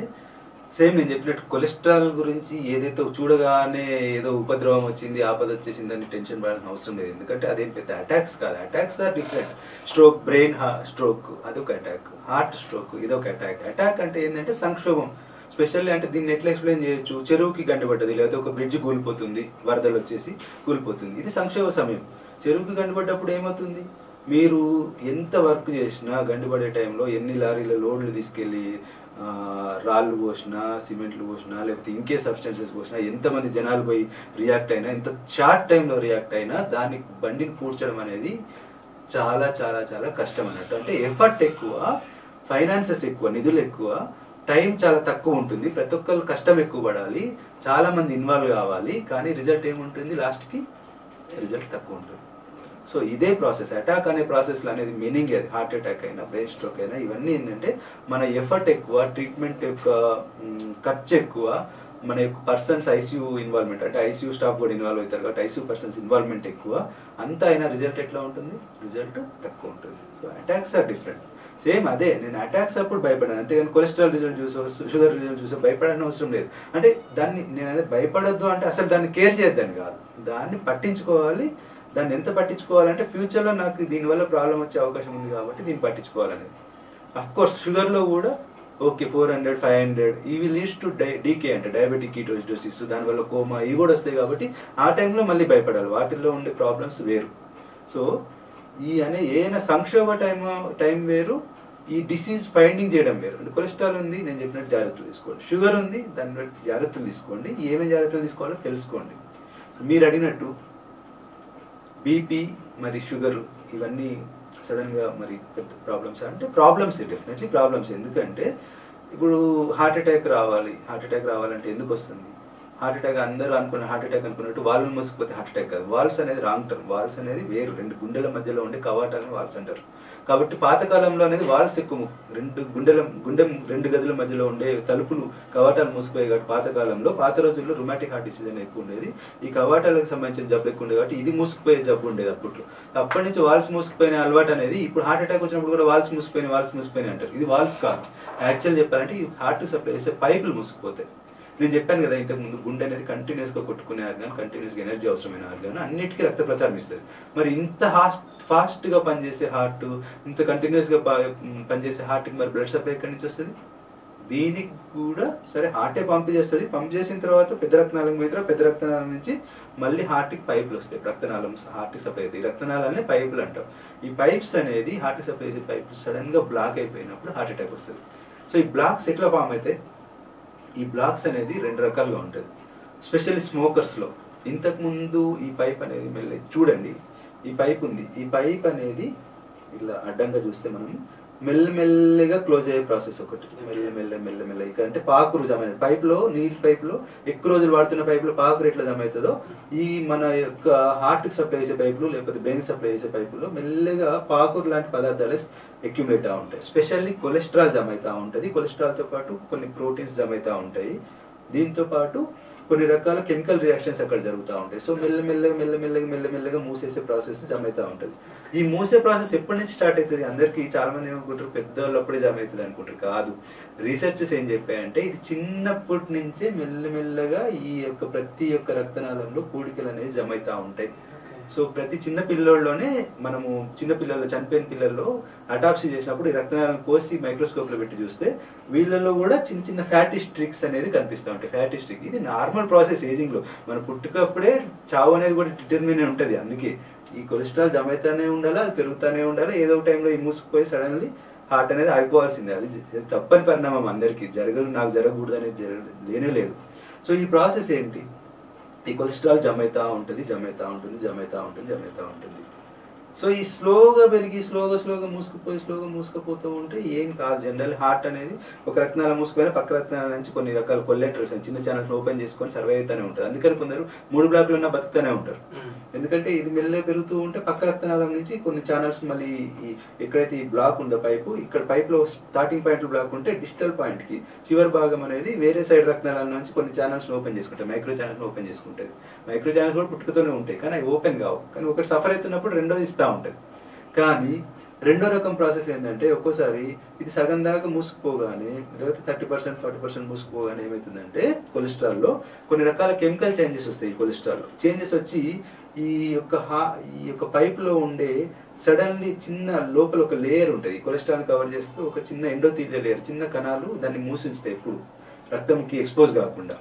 సేమ్ నేను చెప్పినట్టు కొలెస్ట్రాల్ గురించి ఏదైతే చూడగానే ఏదో ఉపద్రవం వచ్చింది ఆపద వచ్చేసింది అని టెన్షన్ పడాల్సిన అవసరం లేదు. ఎందుకంటే అదేం పెద్ద అటాక్స్ కాదు. Attacks are different stroke brain stroke అదొక అటాక్ హార్ట్ స్ట్రోక్ ఇదొక అటాక్ అటాక్ అంటే ఏంటంటే సంక్షోభం. స్పెషల్లీ అంటే దీన్ని ఎట్లా ఎక్స్ప్లెయిన్ చేయొచ్చు? చెరువుకి గండిపడ్డది లేకపోతే ఒక బ్రిడ్జ్ కూలిపోతుంది వరదలు వచ్చేసి కూలిపోతుంది. ఇది సంక్షోభ సమయం. చెరువుకి గండిపడ్డప్పుడు ఏమవుతుంది? మీరు ఎంత వర్క్ చేసినా గండిపడే టైంలో ఎన్ని లారీల లోడ్లు తీసుకెళ్ళి రాళ్ళు పోసినా సిమెంట్లు పోసినా లేకపోతే ఇంకే సబ్స్టెన్సెస్ పోసినా ఎంతమంది జనాలు పోయి రియాక్ట్ అయినా ఎంత షార్ట్ టైంలో రియాక్ట్ అయినా దాన్ని బండిని పూడ్చడం అనేది చాలా చాలా చాలా కష్టం అన్నట్టు. అంటే ఎఫర్ట్ ఎక్కువ ఫైనాన్సెస్ ఎక్కువ నిధులు ఎక్కువ టైం చాలా తక్కువ ఉంటుంది. ప్రతి ఒక్కరు కష్టం ఎక్కువ పడాలి. చాలా మంది ఇన్వాల్వ్ కావాలి. కానీ రిజల్ట్ ఏముంటుంది? లాస్ట్కి రిజల్ట్ తక్కువ ఉంటుంది. సో ఇదే ప్రాసెస్. అటాక్ అనే ప్రాసెస్ అనేది మీనింగ్ అది. హార్ట్ అటాక్ అయినా బ్రెయిన్ స్ట్రోక్ అయినా ఇవన్నీ ఏంటంటే మన ఎఫర్ట్ ఎక్కువ ట్రీట్మెంట్ యొక్క ఖర్చు ఎక్కువ మన యొక్క పర్సన్స్ ఐసీయూ ఇన్వాల్వ్మెంట్. అంటే ఐసీయూ స్టాఫ్ కూడా ఇన్వాల్వ్ అవుతారు కాబట్టి ఐసీయూ పర్సన్స్ ఇన్వాల్వ్మెంట్ ఎక్కువ. అంతా అయినా రిజల్ట్ ఎట్లా ఉంటుంది? రిజల్ట్ తక్కువ ఉంటుంది. So attacks are different. Same అదే నేను అటాక్స్ అప్పుడు భయపడాను అంతేగాని కొలెస్ట్రాల్ రిజల్ట్ చూసో షుగర్ రిజల్ట్ చూసో భయపడని అవసరం లేదు. అంటే దాన్ని నేను అనేది భయపడొద్దు అంటే అసలు దాన్ని కేర్ చేయొద్దని కాదు. దాన్ని పట్టించుకోవాలి. దాన్ని ఎంత పట్టించుకోవాలంటే ఫ్యూచర్లో నాకు దీనివల్ల ప్రాబ్లం వచ్చే అవకాశం ఉంది కాబట్టి దీన్ని పట్టించుకోవాలనేది అఫ్ కోర్స్ షుగర్లో కూడా okay four hundred five hundred ఇవి లీడ్స్ టు డై డీకే అంటే డయాబెటిక్ కీటోసిడోసిస్ దానివల్ల కోమా ఇవి కూడా వస్తాయి కాబట్టి ఆ టైంలో మళ్ళీ భయపడాలి. వాటిల్లో ఉండే ప్రాబ్లమ్స్ వేరు. సో ఈ అనే ఏదైనా సంక్షోభ టైం టైం వేరు ఈ డిసీజ్ ఫైండింగ్ చేయడం వేరు. అంటే కొలెస్ట్రాల్ ఉంది నేను చెప్పినట్టు జాగ్రత్తలు తీసుకోండి. షుగర్ ఉంది దాన్ని బట్టి జాగ్రత్తలు తీసుకోండి. ఏమేమి జాగ్రత్తలు తీసుకోవాలో తెలుసుకోండి. మీరు అడిగినట్టు బీపీ మరి షుగర్ ఇవన్నీ సడన్గా మరి పెద్ద ప్రాబ్లమ్స్ అంటే ప్రాబ్లమ్స్ డెఫినెట్లీ ప్రాబ్లమ్స్ ఎందుకంటే ఇప్పుడు హార్ట్ అటాక్ రావాలి. హార్ట్ అటాక్ రావాలంటే ఎందుకు వస్తుంది? హార్ట్ అటాక్ అందరూ అనుకున్న హార్ట్ అటాక్ అనుకున్నట్టు వాళ్ళు మూసుకుపోతే హార్ట్ అటాక్ కాదు. వాల్స్ అనేది రాంగ్ టర్మ్. వాల్స్ అనేది వేరు. రెండు గుండెల మధ్యలో ఉండే కవాటాలను వాల్స్ అంటారు. కాబట్టి పాతకాలంలో అనేది వాల్స్ ఎక్కువ రెండు గుండెల గుండె రెండు గదుల మధ్యలో ఉండే తలుపులు కవాటాలు మూసుకుపోయాయి కాబట్టి పాతకాలంలో పాత రోజుల్లో రొమాటిక్ హార్ట్ డిసీజ్ అనేది ఎక్కువ ఉండేది. ఈ కవాటాలకు సంబంధించిన జబ్బు ఎక్కువ ఉండేది కాబట్టి ఇది మూసుకుపోయే జబ్బు ఉండేది అప్పట్లో. అప్పటి నుంచి వాల్స్ మూసుకుపోయిన అలవాటు అనేది ఇప్పుడు హార్ట్ అటాక్ వచ్చినప్పుడు కూడా వాల్స్ మూసుకుపోయిన వాల్స్ మూసుకుపోయినాయి అంటారు. ఇది వాల్స్ కాదు. యాక్చువల్ చెప్పాలంటే ఈ హార్ట్ సప్లై చేసే పైపులు మూసుకుపోతాయి. నేను చెప్పాను కదా ఇంతకు ముందు గుండె అనేది కంటిన్యూస్గా కొట్టుకునే ఆర్గాన్ కంటిన్యూస్గా ఎనర్జీ అవసరమైన ఆర్గాన్ అన్నిటికీ రక్త ప్రసారం ఇస్తుంది. మరి ఇంత హాస్ట్ ఫాస్ట్గా పనిచేసే హార్ట్ ఇంత కంటిన్యూస్గా పనిచేసే హార్ట్కి మరి బ్లడ్ సప్లై ఎక్కడి నుంచి వస్తుంది? దీనికి కూడా సరే హార్టే పంప్ చేస్తుంది. పంప్ చేసిన తర్వాత పెద్ద రక్తనాళం మీద పెద్ద రక్తనాళం నుంచి మళ్ళీ హార్ట్కి పైపులు వస్తాయి. రక్తనాళం హార్ట్కి సప్లై అవుతాయి. రక్తనాళాలనే పైపులు అంటాం. ఈ పైప్స్ అనేది హార్ట్కి సప్లై చేసే పైపులు సడన్గా బ్లాక్ అయిపోయినప్పుడు హార్ట్ అటాక్ వస్తుంది. సో ఈ బ్లాక్స్ ఎట్లా ఫామ్ అయితే ఈ బ్లాక్స్ అనేది రెండు రకాలుగా ఉంటుంది. స్పెషల్లీ స్మోకర్స్లో ఇంతకుముందు ఈ పైప్ అనేది మళ్ళీ చూడండి. ఈ పైప్ ఉంది. ఈ పైప్ అనేది ఇలా అడ్డంగా చూస్తే మనం మెల్లమెల్లగా క్లోజ్ అయ్యే ప్రాసెస్ ఒకటి. మెల్ల మెల్ల మెల్ల మెల్ల ఇక్కడ అంటే పాకురు జమ అయ్యేది. నీటి నీళ్ళ పైప్లో ఎక్కువ రోజులు వాడుతున్న పైపులో పాకురు ఎట్లా జమ అవుతుందో ఈ మన యొక్క హార్ట్కి సప్లై చేసే పైపులు లేకపోతే బ్రెయిన్ సప్లై చేసే పైపులో మెల్లగా పాకురు లాంటి పదార్థాలు అక్యుములేట్ అవుతా ఉంటాయి. స్పెషల్లీ కొలెస్ట్రాల్ జమ అవుతా ఉంటుంది కొలెస్ట్రాల్తో పాటు కొన్ని ప్రోటీన్స్ జమ అవుతా ఉంటాయి. దీంతో పాటు కొన్ని రకాల కెమికల్ రియాక్షన్స్ అక్కడ జరుగుతూ ఉంటాయి. సో మెల్లమెల్లగా మెల్లమెల్లగా మెల్లమెల్లగా మూసేసే ప్రాసెస్ జమ అవుతా ఉంటుంది. ఈ మూసే ప్రాసెస్ ఎప్పటి నుంచి స్టార్ట్ అవుతుంది? అందరికీ చాలా మంది ఏమనుకుంటారు? పెద్దవాళ్ళు అప్పుడే జమ అవుతుంది అనుకుంటారు. కాదు. రీసెర్చెస్ ఏం చెప్పాయంటే ఇది చిన్నప్పటి నుంచే మెల్లమెల్లగా ఈ యొక్క ప్రతి ఒక్క రక్తనాళంలో కూడికలు అనేది జమ అవుతా ఉంటాయి. సో ప్రతి చిన్న పిల్లోళ్ళలోనే మనము చిన్న పిల్లల్లో చనిపోయిన పిల్లల్లో అటాప్సీ చేసినప్పుడు ఈ రక్తనాళాలను కోసి మైక్రోస్కోప్లో పెట్టి చూస్తే వీళ్ళలో కూడా చిన్న చిన్న ఫ్యాటీ స్ట్రిక్స్ అనేది కనిపిస్తూ ఉంటాయి. Fatty streak. ఇది నార్మల్ ప్రాసెస్ ఏజింగ్లో మన పుట్టుకప్పుడే చావు అనేది కూడా డిటర్మిన్ ఉంటుంది అందుకే. ఈ కొలెస్ట్రాల్ జమ అవుతానే ఉండాలి అది పెరుగుతూనే ఉండాలి ఏదో ఒక టైంలో ఈ మూసుకుపోయి సడన్లీ హార్ట్ అనేది ఆగిపోవాల్సిందే. అది తప్పని పరిణామం అందరికీ. జరగదు నాకు జరగకూడదు అనేది జరగ లేనే లేదు. సో ఈ ప్రాసెస్ ఏంటి? ఈ కొలెస్ట్రాల్ జమ ఉంటుంది జమ ఉంటుంది జమ ఉంటుంది జమ ఉంటుంది. సో ఈ స్లోగా పెరిగి స్లోగా స్లోగా మూసుకుపోయి స్లోగా మూసుకుపోతూ ఉంటే ఏం కాదు. జనరల్ హార్ట్ అనేది ఒక రక్తనాళం మూసుకుపోయిన పక్క రక్తనాళం నుంచి కొన్ని రకాల కొల్లెటర్స్ చిన్న ఛానల్స్ ఓపెన్ చేసుకొని సర్వే అవుతూనే ఉంటుంది అందుకని కొందరు మూడు బ్లాక్లు ఉన్నా బతుకుతూనే ఉంటారు. ఎందుకంటే ఇది మెల్లగా పెరుగుతూ ఉంటే పక్క రక్తనాళం నుంచి కొన్ని ఛానల్స్ మళ్ళీ ఎక్కడైతే ఈ బ్లాక్ ఉందో పైపు ఇక్కడ పైప్లో స్టార్టింగ్ పాయింట్ బ్లాక్ ఉంటే డిజిటల్ పాయింట్కి చివరి భాగం అనేది వేరే సైడ్ రక్తనాళం నుంచి కొన్ని ఛానల్స్ ఓపెన్ చేసుకుంటాయి. మైక్రో ఛానల్స్ ఓపెన్ చేసుకుంటుంది మైక్రో ఛానల్స్ కూడా పుట్టుకతోనే ఉంటాయి. కానీ అవి ఓపెన్ కావు. కానీ ఒకటి సఫర్ అవుతున్నప్పుడు రెండోది ఇస్తూ ఉంటుంది కానీ రెండో రకం ప్రాసెస్ ఏంటంటే ఒక్కోసారి ఇది సగం దాకా మూసుకుపోగానే లేకపోతే థర్టీ పర్సెంట్ ఫార్టీ పర్సెంట్ మూసుకుపోగానే ఏమవుతుందంటే కొలెస్ట్రాల్లో కొన్ని రకాల కెమికల్ చేంజెస్ వస్తాయి ఈ కొలెస్ట్రాల్లో. చేంజెస్ వచ్చి ఈ యొక్క హా ఈ యొక్క పైప్లో ఉండే సడన్లీ చిన్న లోపల ఒక లేయర్ ఉంటుంది. కొలెస్ట్రాల్ కవర్ చేస్తూ ఒక చిన్న ఎండోతీలియా లేయర్ చిన్న కణాలు దాన్ని మూసించుతాయి ఎప్పుడు. రక్తంకి ఎక్స్పోజ్ కాకుండా.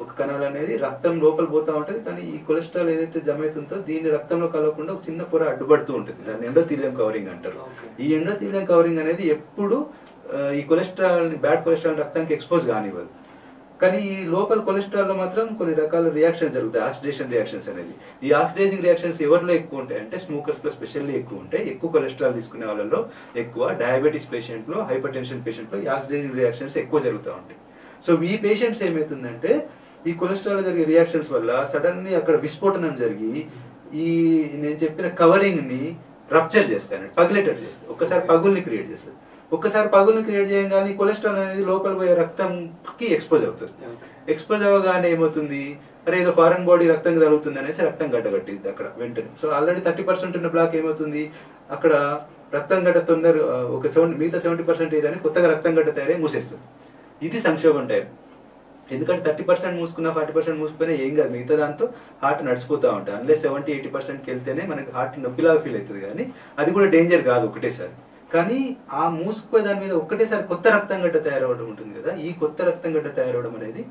ఒక కణాలు అనేది రక్తం లోపల పోతా ఉంటది కానీ ఈ కొలెస్ట్రాల్ ఏదైతే జమ అవుతుందో దీన్ని రక్తంలో కలవకుండా ఒక చిన్న పొర అడ్డుపడుతూ ఉంటుంది. దాన్ని ఎండోథీలియం కవరింగ్ అంటారు. ఈ ఎండోథీలియం కవరింగ్ అనేది ఎప్పుడు ఈ కొలెస్ట్రాల్ బ్యాడ్ కొలెస్ట్రాల్ రక్తానికి ఎక్స్పోజ్ కానివ్వదు. కానీ ఈ లోపల కొలెస్ట్రాల్లో మాత్రం కొన్ని రకాల రియాక్షన్స్ జరుగుతాయి ఆక్సిడేషన్ రియాక్షన్స్ అనేది. ఈ ఆక్సిడేజింగ్ రియాక్షన్స్ ఎవరిలో ఎక్కువ ఉంటాయి అంటే స్మోకర్స్లో స్పెషల్లీ ఎక్కువ ఉంటాయి. ఎక్కువ కొలెస్ట్రాల్ తీసుకునే వాళ్ళలో ఎక్కువ డయాబెటీస్ పేషెంట్లో హైపర్ టెన్షన్ పేషెంట్లో ఈ ఆక్సిడేజింగ్ రియాక్షన్స్ ఎక్కువ జరుగుతూ ఉంటాయి. సో ఈ పేషెంట్స్ ఏమవుతుందంటే ఈ కొలెస్ట్రాల్ జరిగే రియాక్షన్స్ వల్ల సడన్లీ అక్కడ విస్ఫోటనం జరిగి ఈ నేను చెప్పిన కవరింగ్ని రప్చర్ చేస్తాను పగిలేటట్టు చేస్తాయి. ఒక్కసారి పగుల్ని క్రియేట్ చేస్తుంది ఒక్కసారి పగుల్ని క్రియేట్ చేయగానే కొలెస్ట్రాల్ అనేది లోపల పోయే రక్తంకి ఎక్స్పోజ్ అవుతుంది. ఎక్స్పోజ్ అవ్వగానే ఏమవుతుంది? అరే ఏదో ఫారెన్ బాడీ రక్తం తగులుతుంది అనేసి రక్తం గడ్డగట్టింది అక్కడ వెంటనే. సో ఆల్రెడీ థర్టీ పర్సెంట్ ఉన్న బ్లాక్ ఏమవుతుంది? అక్కడ రక్తం గడ్డ తొందర ఒక సెవెంటీ మిగతా సెవెంటీ పర్సెంట్ ఏరియాని కొత్తగా రక్తం గడ్డ తయారై మూసేస్తుంది. ఇది సంక్షోభం టైం ఎందుకంటే థర్టీ పర్సెంట్ మూసుకున్నా ఫార్టీ పర్సెంట్ మూసుకుపోయినా ఏం కాదు. మిగతా దాంతో హార్ట్ నడిచిపోతూ ఉంటాయి. అన్లే సెవెంటీ ఎయిటీ పర్సెంట్కి వెళ్తేనే మనకి హార్ట్ నొప్పిలాగా ఫీల్ అవుతుంది కానీ అది కూడా డేంజర్ కాదు ఒకటేసారి. కానీ ఆ మూసుకుపోయే దాని మీద ఒకటేసారి కొత్త రక్తం గడ్డ తయారవడం ఉంటుంది కదా ఈ కొత్త రక్తం గడ్డ తయారవడం అనేది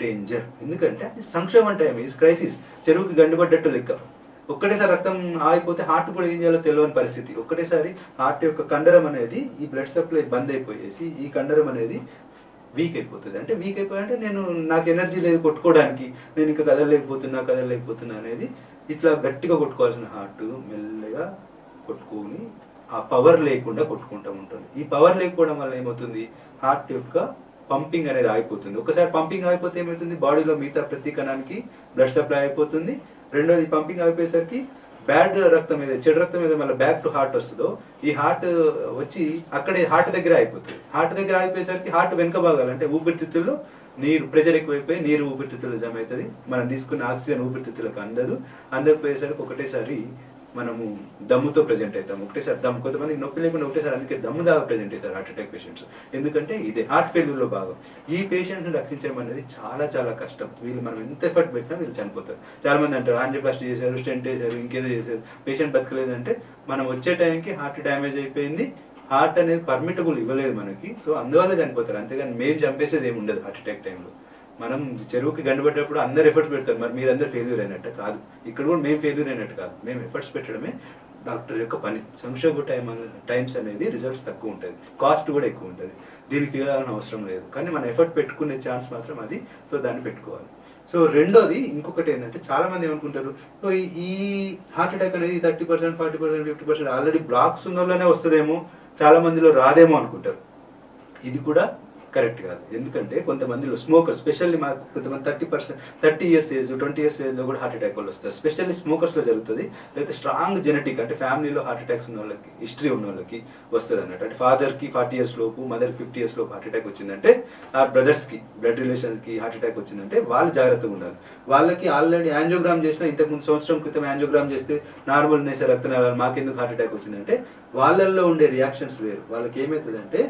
డేంజర్ ఎందుకంటే అది సంక్షేమం టైం ఇది క్రైసిస్ చెరువుకి గండిపడ్డట్టు లెక్క. ఒక్కటేసారి రక్తం ఆగిపోతే హార్ట్ కూడా ఏం చేయాలో తెలియని పరిస్థితి. ఒక్కటేసారి హార్ట్ యొక్క కండరం అనేది ఈ బ్లడ్ సప్లై బంద్ అయిపోయేసి ఈ కండరం అనేది వీక్ అయిపోతుంది. అంటే వీక్ అయిపోయింటే నేను నాకు ఎనర్జీ లేదు కొట్టుకోవడానికి నేను ఇంకా కదలలేకపోతున్నా కదలలేకపోతున్నా అనేది ఇట్లా గట్టిగా కొట్టుకోవాల్సిన హార్ట్ మెల్లగా కొట్టుకొని ఆ పవర్ లేకుండా కొట్టుకుంటూ ఉంటుంది. ఈ పవర్ లేకపోవడం వల్ల ఏమవుతుంది? హార్ట్ యొక్క పంపింగ్ అనేది ఆగిపోతుంది. ఒకసారి పంపింగ్ ఆగిపోతే ఏమవుతుంది? బాడీలో మిగతా ప్రతి కణానికి బ్లడ్ సప్లై అయిపోతుంది. రెండోది పంపింగ్ ఆగిపోయేసరికి బ్యాడ్ రక్తం మీద చెడు రక్తం మీద మళ్ళీ బ్యాక్ టు హార్ట్ వస్తుందో ఈ హార్ట్ వచ్చి అక్కడే హార్ట్ దగ్గర అయిపోతుంది హార్ట్ దగ్గర అయిపోయేసరికి హార్ట్ వెనక భాగాలు అంటే ఊపిరితిత్తుల్లో నీరు ప్రెషర్ ఎక్కువైపోయి నీరు ఊపిరితిత్తులు జమ అవుతుంది. మనం తీసుకున్న ఆక్సిజన్ ఊపిరితిత్తులకు అందదు. అందకపోయేసరికి ఒకటేసారి మనము దమ్ముతో ప్రెజెంట్ అవుతాం ఒకటేసారి దమ్ము కొంతమంది నొప్పి లేకుండా ఒకటేసారి అందుకే దమ్ము దాకా ప్రెజెంట్ అవుతారు హార్ట్ అటాక్ పేషెంట్స్ ఎందుకంటే ఇదే హార్ట్ ఫెయిల్యూర్లో భాగం. ఈ పేషెంట్ని రక్షించడం అనేది చాలా చాలా కష్టం. వీళ్ళు మనం ఎంత ఎఫర్ట్ పెట్టినా వీళ్ళు చనిపోతారు. చాలా మంది అంటారు యాంజియోప్లాస్టీ చేశారు స్టెంట్ చేశారు ఇంకేదో చేశారు. పేషెంట్ బతకలేదంటే మనం వచ్చే టైంకి హార్ట్ డ్యామేజ్ అయిపోయింది. హార్ట్ అనేది పర్మిటబుల్ ఇవ్వలేదు మనకి. సో అందువల్ల చనిపోతారు. అంతేగాని మేము చంపేసేది ఏమి ఉండదు హార్ట్ అటాక్ టైంలో మనం చెరువుకి గండిపడ్డప్పుడు అందరు ఎఫర్ట్స్ పెడతారు. మరి మీరందరూ ఫెయిల్యూర్ అయినట్టు కాదు. ఇక్కడ కూడా మేము ఫెయిల్యూర్ అయినట్టు కాదు. మేము ఎఫర్ట్స్ పెట్టడమే డాక్టర్ యొక్క పని. సంక్షోభ టైం టైమ్స్ అనేది రిజల్ట్స్ తక్కువ ఉంటుంది. కాస్ట్ కూడా ఎక్కువ ఉంటుంది. దీనికి వెళ్ళాలని అవసరం లేదు. కానీ మన ఎఫర్ట్ పెట్టుకునే ఛాన్స్ మాత్రం అది. సో దాన్ని పెట్టుకోవాలి. సో రెండోది ఇంకొకటి ఏంటంటే చాలా మంది ఏమనుకుంటారు? సో ఈ- ఈ హార్ట్ అటాక్ అనేది thirty percent forty percent fifty percent already blocks ఉన్న వాళ్ళనే వస్తుందేమో. చాలా మందిలో రాదేమో అనుకుంటారు. ఇది కూడా కరెక్ట్ కాదు. ఎందుకంటే కొంతమందిలో స్మోకర్ స్పెషల్లీ మాకు కొంతమంది thirty percent thirty years age twenty years ఏజ్లో కూడా హార్ట్ అటాక్ వాళ్ళు వస్తారు. స్పెషల్లీ స్మోకర్స్లో జరుగుతుంది. లేకపోతే స్ట్రాంగ్ జెనెటిక్ అంటే ఫ్యామిలీలో హార్ట్ అటాక్స్ ఉన్న వాళ్ళకి హిస్టరీ ఉన్న వాళ్ళకి వస్తుంది అన్నట్టు. అంటే ఫాదర్కి ఫార్టీ ఇయర్స్ లోపు మదర్ ఫిఫ్టీ ఇయర్స్ లోపు హార్ట్ అటాక్ వచ్చిందంటే ఆ బ్రదర్స్కి బ్లడ్ రిలేషన్స్కి హార్ట్ అటాక్ వచ్చిందంటే వాళ్ళు జాగ్రత్తగా ఉండాలి. వాళ్ళకి ఆల్రెడీ యాంజియోగ్రామ్ చేసిన ఇంతకు ముందు సంవత్సరం క్రితం యాంజియోగ్రామ్ చేస్తే నార్మల్ నేసే రక్తనాళాలు మాకెందుకు హార్ట్ అటాక్ వచ్చిందంటే వాళ్ళల్లో ఉండే రియాక్షన్స్ వేరు. వాళ్ళకి ఏమవుతుందంటే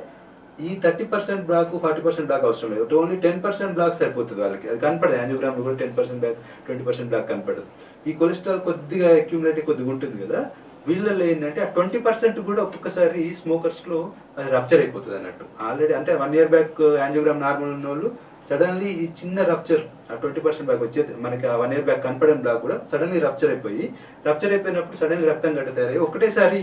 ఈ thirty percent block forty percent block అవసరం లేదు. ఓన్లీ టెన్ పర్సెంట్ బ్లాక్ సరిపోతుంది వాళ్ళకి. అది కనపడదు. యాంజియోగ్రామ్ కూడా ten percent block twenty percent block కనపడదు. ఈ కొలెస్ట్రాల్ కొద్దిగా అక్యూములేట్ కొద్దిగా ఉంటుంది కదా వీళ్ళల్లో ఏంటంటే ఆ ట్వంటీ పర్సెంట్ కూడా ఒక్కొక్కసారి స్మోకర్స్లో అది రప్చర్ అయిపోతుంది అన్నట్టు. ఆల్రెడీ అంటే one year back angiogram normal ఉన్న వాళ్ళు సడన్లీ ఈ చిన్న రప్చర్ ఆ ట్వంటీ పర్సెంట్ బ్యాక్ వచ్చేది మనకి ఆ వన్ ఇయర్ బ్యాక్ కనపడని బ్లాక్ కూడా సడన్లీ రప్చర్ అయిపోయి రప్చర్ అయిపోయినప్పుడు సడన్లీ రక్తం గడ్డ తయారయ్యి ఒకటేసారి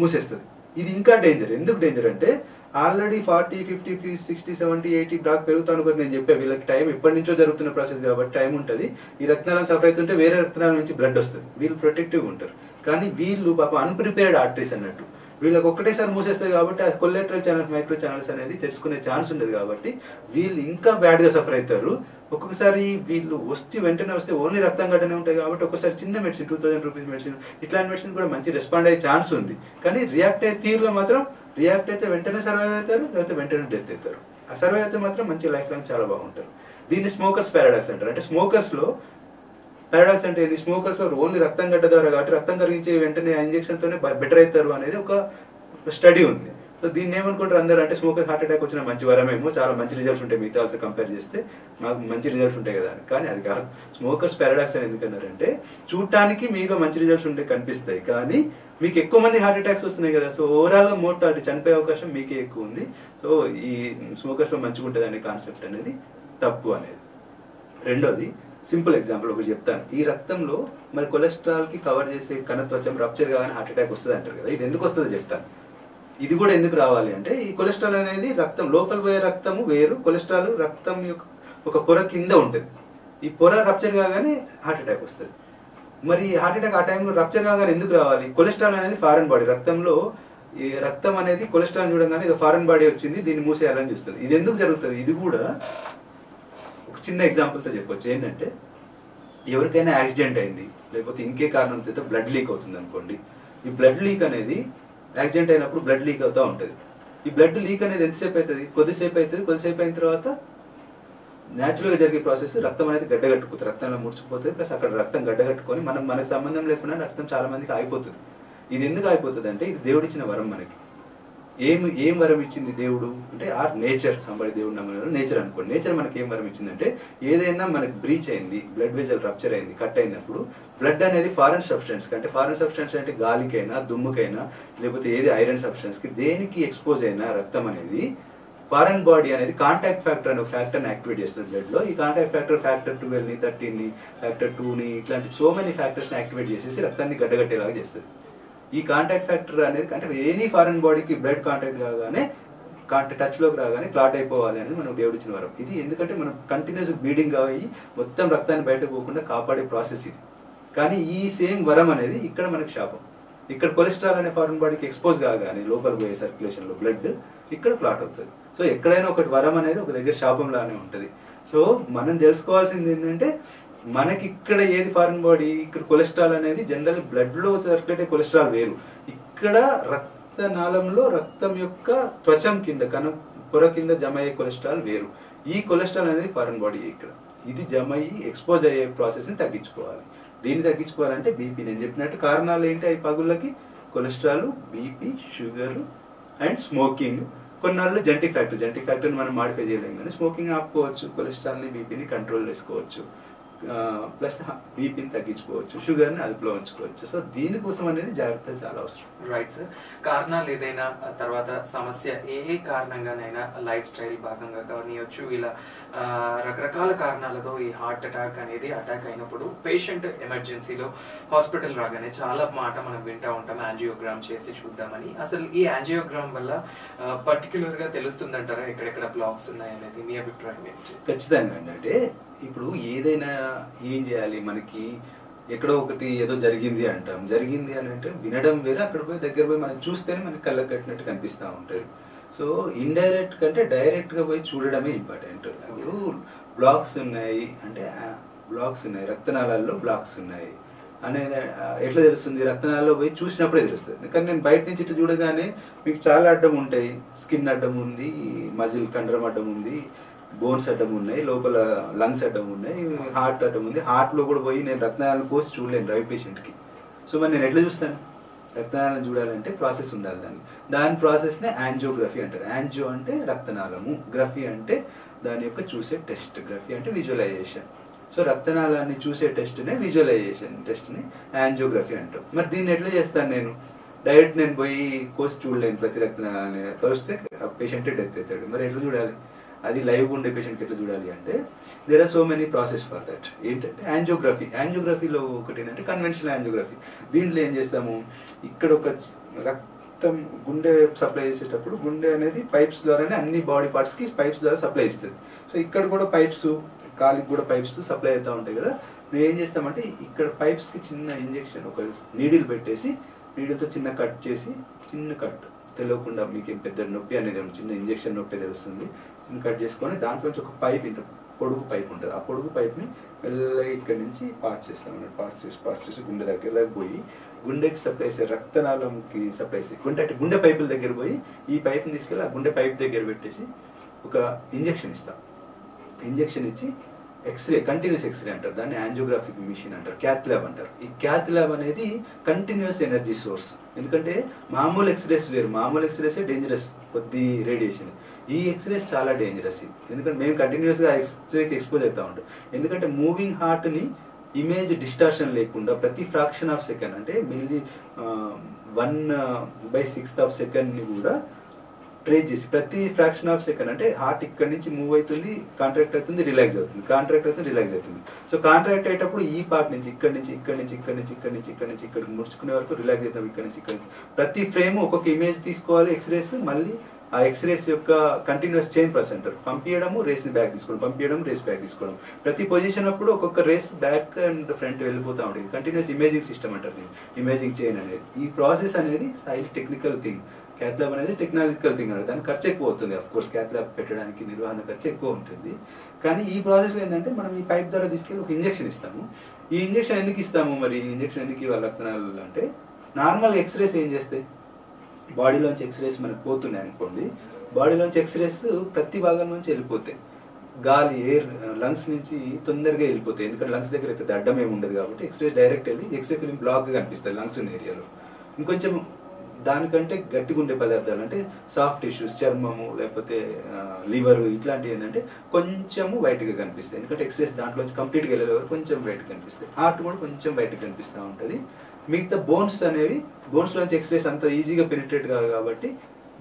మూసేస్తుంది. ఇది ఇంకా డేంజర్ ఎందుకు డేంజర్ అంటే already forty fifty sixty seventy eighty block పెరుగుతాను కదా నేను చెప్పా. వీళ్ళకి టైం ఎప్పటి నుంచో జరుగుతున్న ప్రాసెస్ కాబట్టి టైం ఉంటుంది. ఈ రక్తనాళం సఫర్ అవుతుంటే వేరే రక్తనాళం నుంచి బ్లడ్ వస్తుంది. వీళ్ళు ప్రొటెక్టివ్ ఉంటారు. కానీ వీళ్ళు పాప అన్ప్రిపేర్డ్ ఆర్టరీస్ అన్నట్టు. వీళ్ళకి ఒక్కటేసారి మూసేస్తుంది కాబట్టి ఆ కొల్లెట్రల్ ఛానల్స్ మైక్రో ఛానల్స్ అనేది తెచ్చుకునే ఛాన్స్ ఉండదు కాబట్టి వీళ్ళు ఇంకా బ్యాడ్గా సఫర్ అవుతారు. ఒక్కొక్కసారి వీళ్ళు వస్తే వెంటనే వస్తే ఓన్లీ రక్తం గడ్డనే ఉంటాయి కాబట్టి ఒకసారి చిన్న medicine two thousand rupees medicine ఇట్లాంటి మెడిసిన్ కూడా మంచి రెస్పాండ్ అయ్యే ఛాన్స్ ఉంది. కానీ రియాక్ట్ అయ్యే తీరులో మాత్రం రియాక్ట్ అయితే వెంటనే సర్వైవ్ అవుతారు లేకపోతే వెంటనే డెత్ అవుతారు. ఆ సర్వైవ్ అయితే మాత్రం మంచి లైఫ్ లాంగ్ చాలా బాగుంటారు. దీన్ని స్మోకర్స్ పారాడాక్స్ అంటారు. అంటే స్మోకర్స్లో పారాడాక్స్ అంటే ఇది స్మోకర్స్లో ఓన్లీ రక్తం గడ్డ ద్వారా కాబట్టి రక్తం కరిగించే వెంటనే ఇంజెక్షన్ తోనే బెటర్ అవుతారు అనేది ఒక స్టడీ ఉంది. సో దీన్ని ఏమనుకుంటారు అందరూ? అంటే స్మోకర్ హార్ట్ అటాక్ వచ్చిన మంచి వరమేమో చాలా మంచి రిజల్ట్స్ ఉంటాయి మిగతా వాళ్ళతో కంపేర్ చేస్తే. మాకు మంచి రిజల్ట్స్ ఉంటాయి కదా కానీ అది కాదు. స్మోకర్స్ పారాడాక్స్ అని ఎందుకన్నారంటే చూడటానికి మీకు మంచి రిజల్ట్స్ ఉంటే కనిపిస్తాయి. కానీ మీకు ఎక్కువ మంది హార్ట్ అటాక్స్ వస్తున్నాయి కదా. సో ఓవరాల్ మోర్టాలిటీ చనిపోయే అవకాశం మీకే ఎక్కువ ఉంది. సో ఈ స్మోకర్స్లో మంచిగా ఉంటుంది అనే కాన్సెప్ట్ అనేది తప్పు అనేది. రెండోది సింపుల్ ఎగ్జాంపుల్ ఒకటి చెప్తాను. ఈ రక్తంలో మరి కొలెస్ట్రాల్కి కవర్ చేసే కణత్వచం రప్చర్ కాగానే హార్ట్ అటాక్ వస్తుంది అంటారు కదా. ఇది ఎందుకు వస్తుందో చెప్తాను. ఇది కూడా ఎందుకు రావాలి అంటే ఈ కొలెస్ట్రాల్ అనేది రక్తం లోపల పోయే రక్తము వేరు కొలెస్ట్రాల్ రక్తం యొక్క ఒక పొర కింద ఉంటుంది. ఈ పొర రప్చర్ కాగానే హార్ట్ అటాక్ వస్తుంది. మరి హార్ట్ అటాక్ ఆ టైంలో రప్చర్ కాగానే ఎందుకు రావాలి? కొలెస్ట్రాల్ అనేది ఫారెన్ బాడీ రక్తంలో ఈ రక్తం అనేది కొలెస్ట్రాల్ చూడగానే ఇది ఫారెన్ బాడీ వచ్చింది దీన్ని మూసేయాలని చూస్తుంది. ఇది ఎందుకు జరుగుతుంది? ఇది కూడా ఒక చిన్న ఎగ్జాంపుల్తో చెప్పొచ్చు. ఏంటంటే ఎవరికైనా యాక్సిడెంట్ అయింది లేకపోతే ఇంకే కారణంతో బ్లడ్ లీక్ అవుతుంది అనుకోండి. ఈ బ్లడ్ లీక్ అనేది యాక్సిడెంట్ అయినప్పుడు బ్లడ్ లీక్ అవుతూ ఉంటుంది. ఈ బ్లడ్ లీక్ అనేది ఎంతసేపు అవుతుంది కొద్దిసేపు అవుతుంది కొద్దిసేపు అయిన తర్వాత న్యాచురల్గా జరిగే ప్రాసెస్ రక్తం అనేది గడ్డగట్టుకుతుంది రక్తంలో ముడుచుకుపోతుంది. ప్లస్ అక్కడ రక్తం గడ్డగట్టుకొని మనం మనకు సంబంధం లేకుండా రక్తం చాలా మందికి ఆగిపోతుంది. ఇది ఎందుకు ఆగిపోతుంది అంటే ఇది దేవుడిచ్చిన వరం మనకి. ఏం ఏం వరం ఇచ్చింది దేవుడు? అంటే ఆర్ నేచర్ సంబడి దేవుడు నమ్మని నేచర్ అనుకోండి. నేచర్ మనకి ఏం వరం ఇచ్చిందంటే ఏదైనా మనకి బ్రీచ్ అయింది బ్లడ్ వెజల్ రప్చర్ అయింది కట్ అయినప్పుడు బ్లడ్ అనేది ఫారెన్ సబ్స్టెన్స్ అంటే ఫారెన్ సబ్స్టెన్స్ అంటే గాలికైనా దుమ్ముకైనా లేకపోతే ఏది ఐరన్ సబ్స్టెన్స్కి దేనికి ఎక్స్పోజ్ అయినా రక్తం అనేది ఫారెన్ బాడీ అనేది కాంటాక్ట్ ఫ్యాక్టర్ అనే ఫ్యాక్టర్ని యాక్టివేట్ చేస్తుంది బ్లడ్లో. ఈ కాంటాక్ట్ ఫ్యాక్టర్ ఫ్యాక్టర్ ట్వెల్వ్ని థర్టీన్ని ఫ్యాక్టర్ టూ ని ఇట్లాంటి సో మెనీ ఫ్యాక్టర్స్ని యాక్టివేట్ చేసేసి రక్తాన్ని గడ్డగట్టేలాగా చేస్తుంది. ఈ కాంటాక్ట్ ఫ్యాక్టర్ అనేది అంటే ఎనీ ఫారెన్ బాడీకి బ్లడ్ కాంటాక్ట్ కాగానే కాంటాక్ట్ టచ్లోకి రాగానే క్లాట్ అయిపోవాలి అనేది మనం దేవుడిచ్చిన వరం. ఇది ఎందుకంటే మనం కంటిన్యూస్ బ్లీడింగ్ అయ్యి మొత్తం రక్తాన్ని బయటకు పోకుండా కాపాడే ప్రాసెస్ ఇది. కానీ ఈ సేమ్ వరం అనేది ఇక్కడ మనకి శాపం. ఇక్కడ కొలెస్ట్రాల్ అనే ఫారెన్ బాడీకి ఎక్స్పోజ్ కాగానే లోపల పోయే సర్క్యులేషన్లో బ్లడ్ ఇక్కడ క్లాట్ అవుతుంది. సో ఎక్కడైనా ఒకటి వరం అనేది ఒక దగ్గర శాపం లానే సో మనం తెలుసుకోవాల్సింది ఏంటంటే మనకి ఇక్కడ ఏది ఫారెన్ బాడీ ఇక్కడ కొలెస్ట్రాల్ అనేది జనరల్ బ్లడ్లో సర్క్యులేట్ కొలెస్ట్రాల్ వేరు. ఇక్కడ రక్త నాళంలో రక్తం యొక్క త్వచం కింద కన పొర కింద జమ అయ్యే కొలెస్ట్రాల్ వేరు. ఈ కొలెస్ట్రాల్ అనేది ఫారెన్ బాడీ ఇక్కడ. ఇది జమ అయ్యి ఎక్స్పోజ్ అయ్యే ప్రాసెస్ని తగ్గించుకోవాలి. దీన్ని తగ్గించుకోవాలంటే బీపీ నేను చెప్పినట్టు కారణాలు ఏంటి? అవి పగుళ్ళకి cholesterol BP sugar and smoking. కొన్నాళ్ళు జంటి ఫ్యాక్టర్. జంటి ఫ్యాక్టర్ని మనం మాడిఫై చేయలేం కానీ స్మోకింగ్ ఆపుకోవచ్చు కొలెస్ట్రాల్ని బీపీని కంట్రోల్ చేసుకోవచ్చు. ప్లస్ బీపీని తగ్గించుకోవచ్చు షుగర్ని అదుపులో ఉంచుకోవచ్చు. సో దీనికోసం అనేది జాగ్రత్తలు చాలా అవసరం. రైట్ సార్ కారణాలు ఏదైనా తర్వాత సమస్య ఏ ఏ కారణంగానైనా లైఫ్ స్టైల్ భాగంగా కానివ్వచ్చు ఇలా రకరకాల కారణాలతో ఈ హార్ట్ అటాక్ అనేది అటాక్ అయినప్పుడు పేషెంట్ ఎమర్జెన్సీలో హాస్పిటల్ రాగానే చాలా మాట మనం వింటా ఉంటాం యాంజియోగ్రామ్ చేసి చూద్దామని. అసలు ఈ యాంజియోగ్రామ్ వల్ల పర్టికులర్గా తెలుస్తుందంటారా? ఎక్కడెక్కడ బ్లాక్స్ ఉన్నాయనేది? మీ అభిప్రాయం ఏంటి? ఖచ్చితంగా అంటే ఇప్పుడు ఏదైనా ఏం చేయాలి? మనకి ఎక్కడో ఒకటి ఏదో జరిగింది అంటాం. జరిగింది అని అంటే వినడం వేరే అక్కడ పోయి దగ్గర పోయి మనం చూస్తేనే మనకి కళ్ళకు కట్టినట్టు కనిపిస్తూ ఉంటుంది సో ఇండైరెక్ట్ కంటే డైరెక్ట్గా పోయి చూడడమే ఇంపార్టెంట్ ఇప్పుడు బ్లాక్స్ ఉన్నాయి అంటే బ్లాక్స్ ఉన్నాయి. రక్తనాళాల్లో బ్లాక్స్ ఉన్నాయి. అనేది ఎట్లా తెలుస్తుంది? రక్తనాళాల్లో పోయి చూసినప్పుడే తెలుస్తుంది. కానీ నేను బయట నుంచి ఇట్లా చూడగానే మీకు చాలా అడ్డం ఉంటాయి. స్కిన్ అడ్డం ఉంది మజిల్ కండరం అడ్డం ఉంది బోన్స్ అడ్డం ఉన్నాయి లోపల లంగ్స్ అడ్డం ఉన్నాయి హార్ట్ అడ్డం ఉంది. హార్ట్లో కూడా పోయి నేను రక్తనాళాలను కోసి చూడలేను రవి పేషెంట్కి సో మరి నేను ఎట్లా చూస్తాను? రక్తనాళాలను చూడాలంటే ప్రాసెస్ ఉండాలి దాన్ని. దాని ప్రాసెస్ నే యాంజియోగ్రఫీ అంటారు. యాంజియో అంటే రక్తనాళము. గ్రఫీ అంటే దాని యొక్క చూసే టెస్ట్. గ్రఫీ అంటే విజువలైజేషన్. సో రక్తనాళాన్ని చూసే టెస్ట్నే విజువలైజేషన్ టెస్ట్ని యాంజియోగ్రఫీ అంటాం మరి దీన్ని ఎట్లా చేస్తాను నేను? డైరెక్ట్ నేను పోయి కోసి చూడలేను ప్రతి రక్తనాళాన్ని. కలిస్తే పేషెంట్ డెత్ అవుతాడు. మరి ఎట్లా చూడాలి? అది లైవ్గా ఉండే పేషెంట్కి ఎట్లా చూడాలి అంటే there are so many process for that ఏంటంటే యాంజియోగ్రఫీ యాంజియోగ్రఫీలో ఒకటి ఏంటంటే కన్వెన్షనల్ యాంజియోగ్రఫీ దీంట్లో ఏం చేస్తాము? ఇక్కడ ఒక రక్తం గుండె సప్లై చేసేటప్పుడు గుండె అనేది పైప్స్ ద్వారానే అన్ని బాడీ పార్ట్స్కి పైప్స్ ద్వారా సప్లై ఇస్తుంది. సో ఇక్కడ కూడా పైప్స్ కాలికి కూడా పైప్స్ సప్లై అవుతూ ఉంటాయి కదా. మేము ఏం చేస్తామంటే ఇక్కడ పైప్స్కి చిన్న ఇంజెక్షన్ ఒక నీడిల్ పెట్టేసి నీడిల్తో చిన్న కట్ చేసి చిన్న కట్ తెలియకుండా మీకు ఏం పెద్ద నొప్పి అనేది చిన్న ఇంజెక్షన్ నొప్పి తెలుస్తుంది. కట్ చేసుకొని దాంట్లోంచి ఒక పైప్ ఇంత పొడుగు పైప్ ఉంటుంది. ఆ పొడుగు పైప్ని మెల్లగా ఇక్కడ నుంచి పాస్ చేస్తాం అన్నమాట. పాస్ చేసి పాస్ చేసి గుండె దగ్గర దాకా పోయి గుండెకి సప్లై చేసే రక్తనాళంకి సప్లై చేసే గుండె అంటే గుండె పైపుల దగ్గర పోయి ఈ పైప్ని తీసుకెళ్ళి ఆ గుండె పైప్ దగ్గర పెట్టేసి ఒక ఇంజెక్షన్ ఇస్తాం. ఇంజెక్షన్ ఇచ్చి ఎక్స్రే కంటిన్యూస్ ఎక్స్రే అంటారు. దాన్ని యాంజియోగ్రాఫిక్ మిషన్ అంటారు. క్యాత్ ల్యాబ్ అంటారు. ఈ క్యాత్ ల్యాబ్ అనేది కంటిన్యూస్ ఎనర్జీ సోర్స్. ఎందుకంటే మామూలు ఎక్స్రేస్ వేరు. మామూలు ఎక్స్రేసే డేంజరస్ కొద్ది రేడియేషన్ ఈ ఎక్స్రేస్ చాలా డేంజరస్ ఎందుకంటే మేము కంటిన్యూస్గా ఎక్స్రేకి ఎక్స్పోజ్ అవుతా ఉంటాం. ఎందుకంటే మూవింగ్ హార్ట్ని ఇమేజ్ డిస్టార్షన్ లేకుండా ప్రతి ఫ్రాక్షన్ ఆఫ్ సెకండ్ అంటే milli one by sixth of సెకండ్ని కూడా ట్రేస్ చేసి ప్రతి ఫ్రాక్షన్ ఆఫ్ సెకండ్ అంటే హార్ట్ ఇక్కడ నుంచి మూవ్ అవుతుంది కాంట్రాక్ట్ అవుతుంది రిలాక్స్ అవుతుంది. కాంట్రాక్ట్ అవుతుంది రిలాక్స్ అవుతుంది. సో కాంట్రాక్ట్ అయ్యేటప్పుడు ఈ పార్ట్ నుంచి ఇక్కడ నుంచి ఇక్కడ నుంచి ఇక్కడ నుంచి ఇక్కడ నుంచి ఇక్కడ నుంచి ఇక్కడ ముడుచుకునే వరకు రిలాక్స్ అవుతాం ఇక్కడ నుంచి ఇక్కడ నుంచి. ప్రతి ఫ్రేమ్ ఒక్కొక్క ఇమేజ్ తీసుకోవాలి ఎక్స్రేస్ మళ్ళీ ఆ ఎక్స్రేస్ యొక్క కంటిన్యూస్ చైన్ ప్రాసెస్ అంటారు పంపించడము రేస్ని బ్యాక్ తీసుకోవడం పంపించడం రేస్ బ్యాక్ తీసుకోవడం. ప్రతి పొజిషన్ అప్పుడు ఒక్కొక్క రేస్ బ్యాక్ అండ్ ఫ్రంట్ వెళ్ళిపోతూ ఉంటుంది. కంటిన్యూస్ ఇమేజింగ్ సిస్టమ్ అంటారు ఇమేజింగ్ చైన్ అనేది. ఈ ప్రాసెస్ అనేది highly technical thing cath lab అనేది టెక్నాలజికల్ థింగ్ అనేది దానికి ఖర్చు ఎక్కువ అవుతుంది. అఫ్ కోర్స్ క్యాత్ ల్యాబ్ పెట్టడానికి నిర్వహణ ఖర్చు ఎక్కువ ఉంటుంది. కానీ ఈ ప్రాసెస్లో ఏంటంటే మనం ఈ పైప్ ద్వారా తీసుకెళ్ళి ఒక ఇంజెక్షన్ ఇస్తాము. ఈ ఇంజెక్షన్ ఎందుకు ఇస్తాము మరి? ఈ ఇంజెక్షన్ ఎందుకు ఇవ్వాలి? అంటే నార్మల్ ఎక్స్రేస్ ఏం చేస్తాయి? బాడీలోంచి ఎక్స్రేస్ మనకు పోతున్నాయి అనుకోండి బాడీలోంచి ఎక్స్రేస్ ప్రతి భాగం నుంచి వెళ్ళిపోతాయి. గాలి ఎయిర్ లంగ్స్ నుంచి తొందరగా వెళ్ళిపోతాయి. ఎందుకంటే లంగ్స్ దగ్గర పెద్ద అడ్డం ఏమి ఉండదు కాబట్టి ఎక్స్రే డైరెక్ట్ వెళ్ళి ఎక్స్రే ఫిలిం బ్లాక్ కనిపిస్తాయి కనిపిస్తుంది లంగ్స్ ఉన్న ఏరియాలో. ఇంకొంచెం దానికంటే గట్టిగా ఉండే పదార్థాలు అంటే సాఫ్ట్ టిష్యూస్ చర్మము లేకపోతే లివర్ ఇట్లాంటివి ఏంటంటే కొంచెము వైట్గా కనిపిస్తాయి. ఎందుకంటే ఎక్స్రేస్ దాంట్లోంచి కంప్లీట్గా వెళ్ళే వరకు కొంచెం వైట్ కనిపిస్తాయి. హార్ట్ కూడా కొంచెం వైట్ కనిపిస్తూ ఉంటుంది. మిగతా బోన్స్ అనేవి బోన్స్ లోంచి ఎక్స్రేస్ అంత ఈజీగా పెనిట్రేట్ కాదు కాబట్టి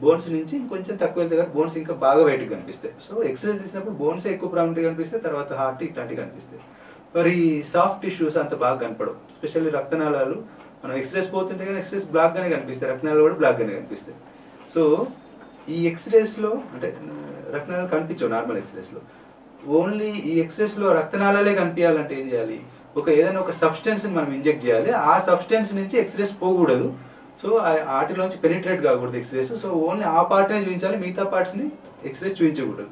బోన్స్ నుంచి ఇంకొంచెం తక్కువ వెళ్తే కానీ బోన్స్ ఇంకా బాగా బయటకు కనిపిస్తాయి. సో ఎక్స్రేస్ తీసినప్పుడు బోన్స్ ఎక్కువ ప్రాముఖ్యంగా కనిపిస్తాయి తర్వాత హార్ట్ ఇట్లాంటివి కనిపిస్తాయి. మరి సాఫ్ట్ టిష్యూస్ అంత బాగా కనపడవు. స్పెషల్లీ రక్తనాళాలు. మనం ఎక్స్రేస్ పోతుంటే కానీ ఎక్స్రేస్ బ్లాక్ గానే కనిపిస్తాయి. రక్తనాళాలు కూడా బ్లాక్ గానే కనిపిస్తాయి. సో ఈ ఎక్స్రేస్లో అంటే రక్తనాళాలు కనిపించవు నార్మల్ ఎక్స్రేస్లో. ఓన్లీ ఈ ఎక్స్రేస్లో రక్తనాళాలే కనిపించాలంటే ఏం చేయాలి? ఒక ఏదైనా ఒక సబ్స్టెన్స్ని మనం ఇంజెక్ట్ చేయాలి. ఆ సబ్స్టెన్స్ నుంచి ఎక్స్రేస్ పోకూడదు. సో ఆ- వాటిలోంచి పెనిట్రేట్ కాకూడదు ఎక్స్రేస్ సో ఓన్లీ ఆ పార్ట్నే చూపించాలి మిగతా పార్ట్స్ని ఎక్స్రేస్ చూపించకూడదు.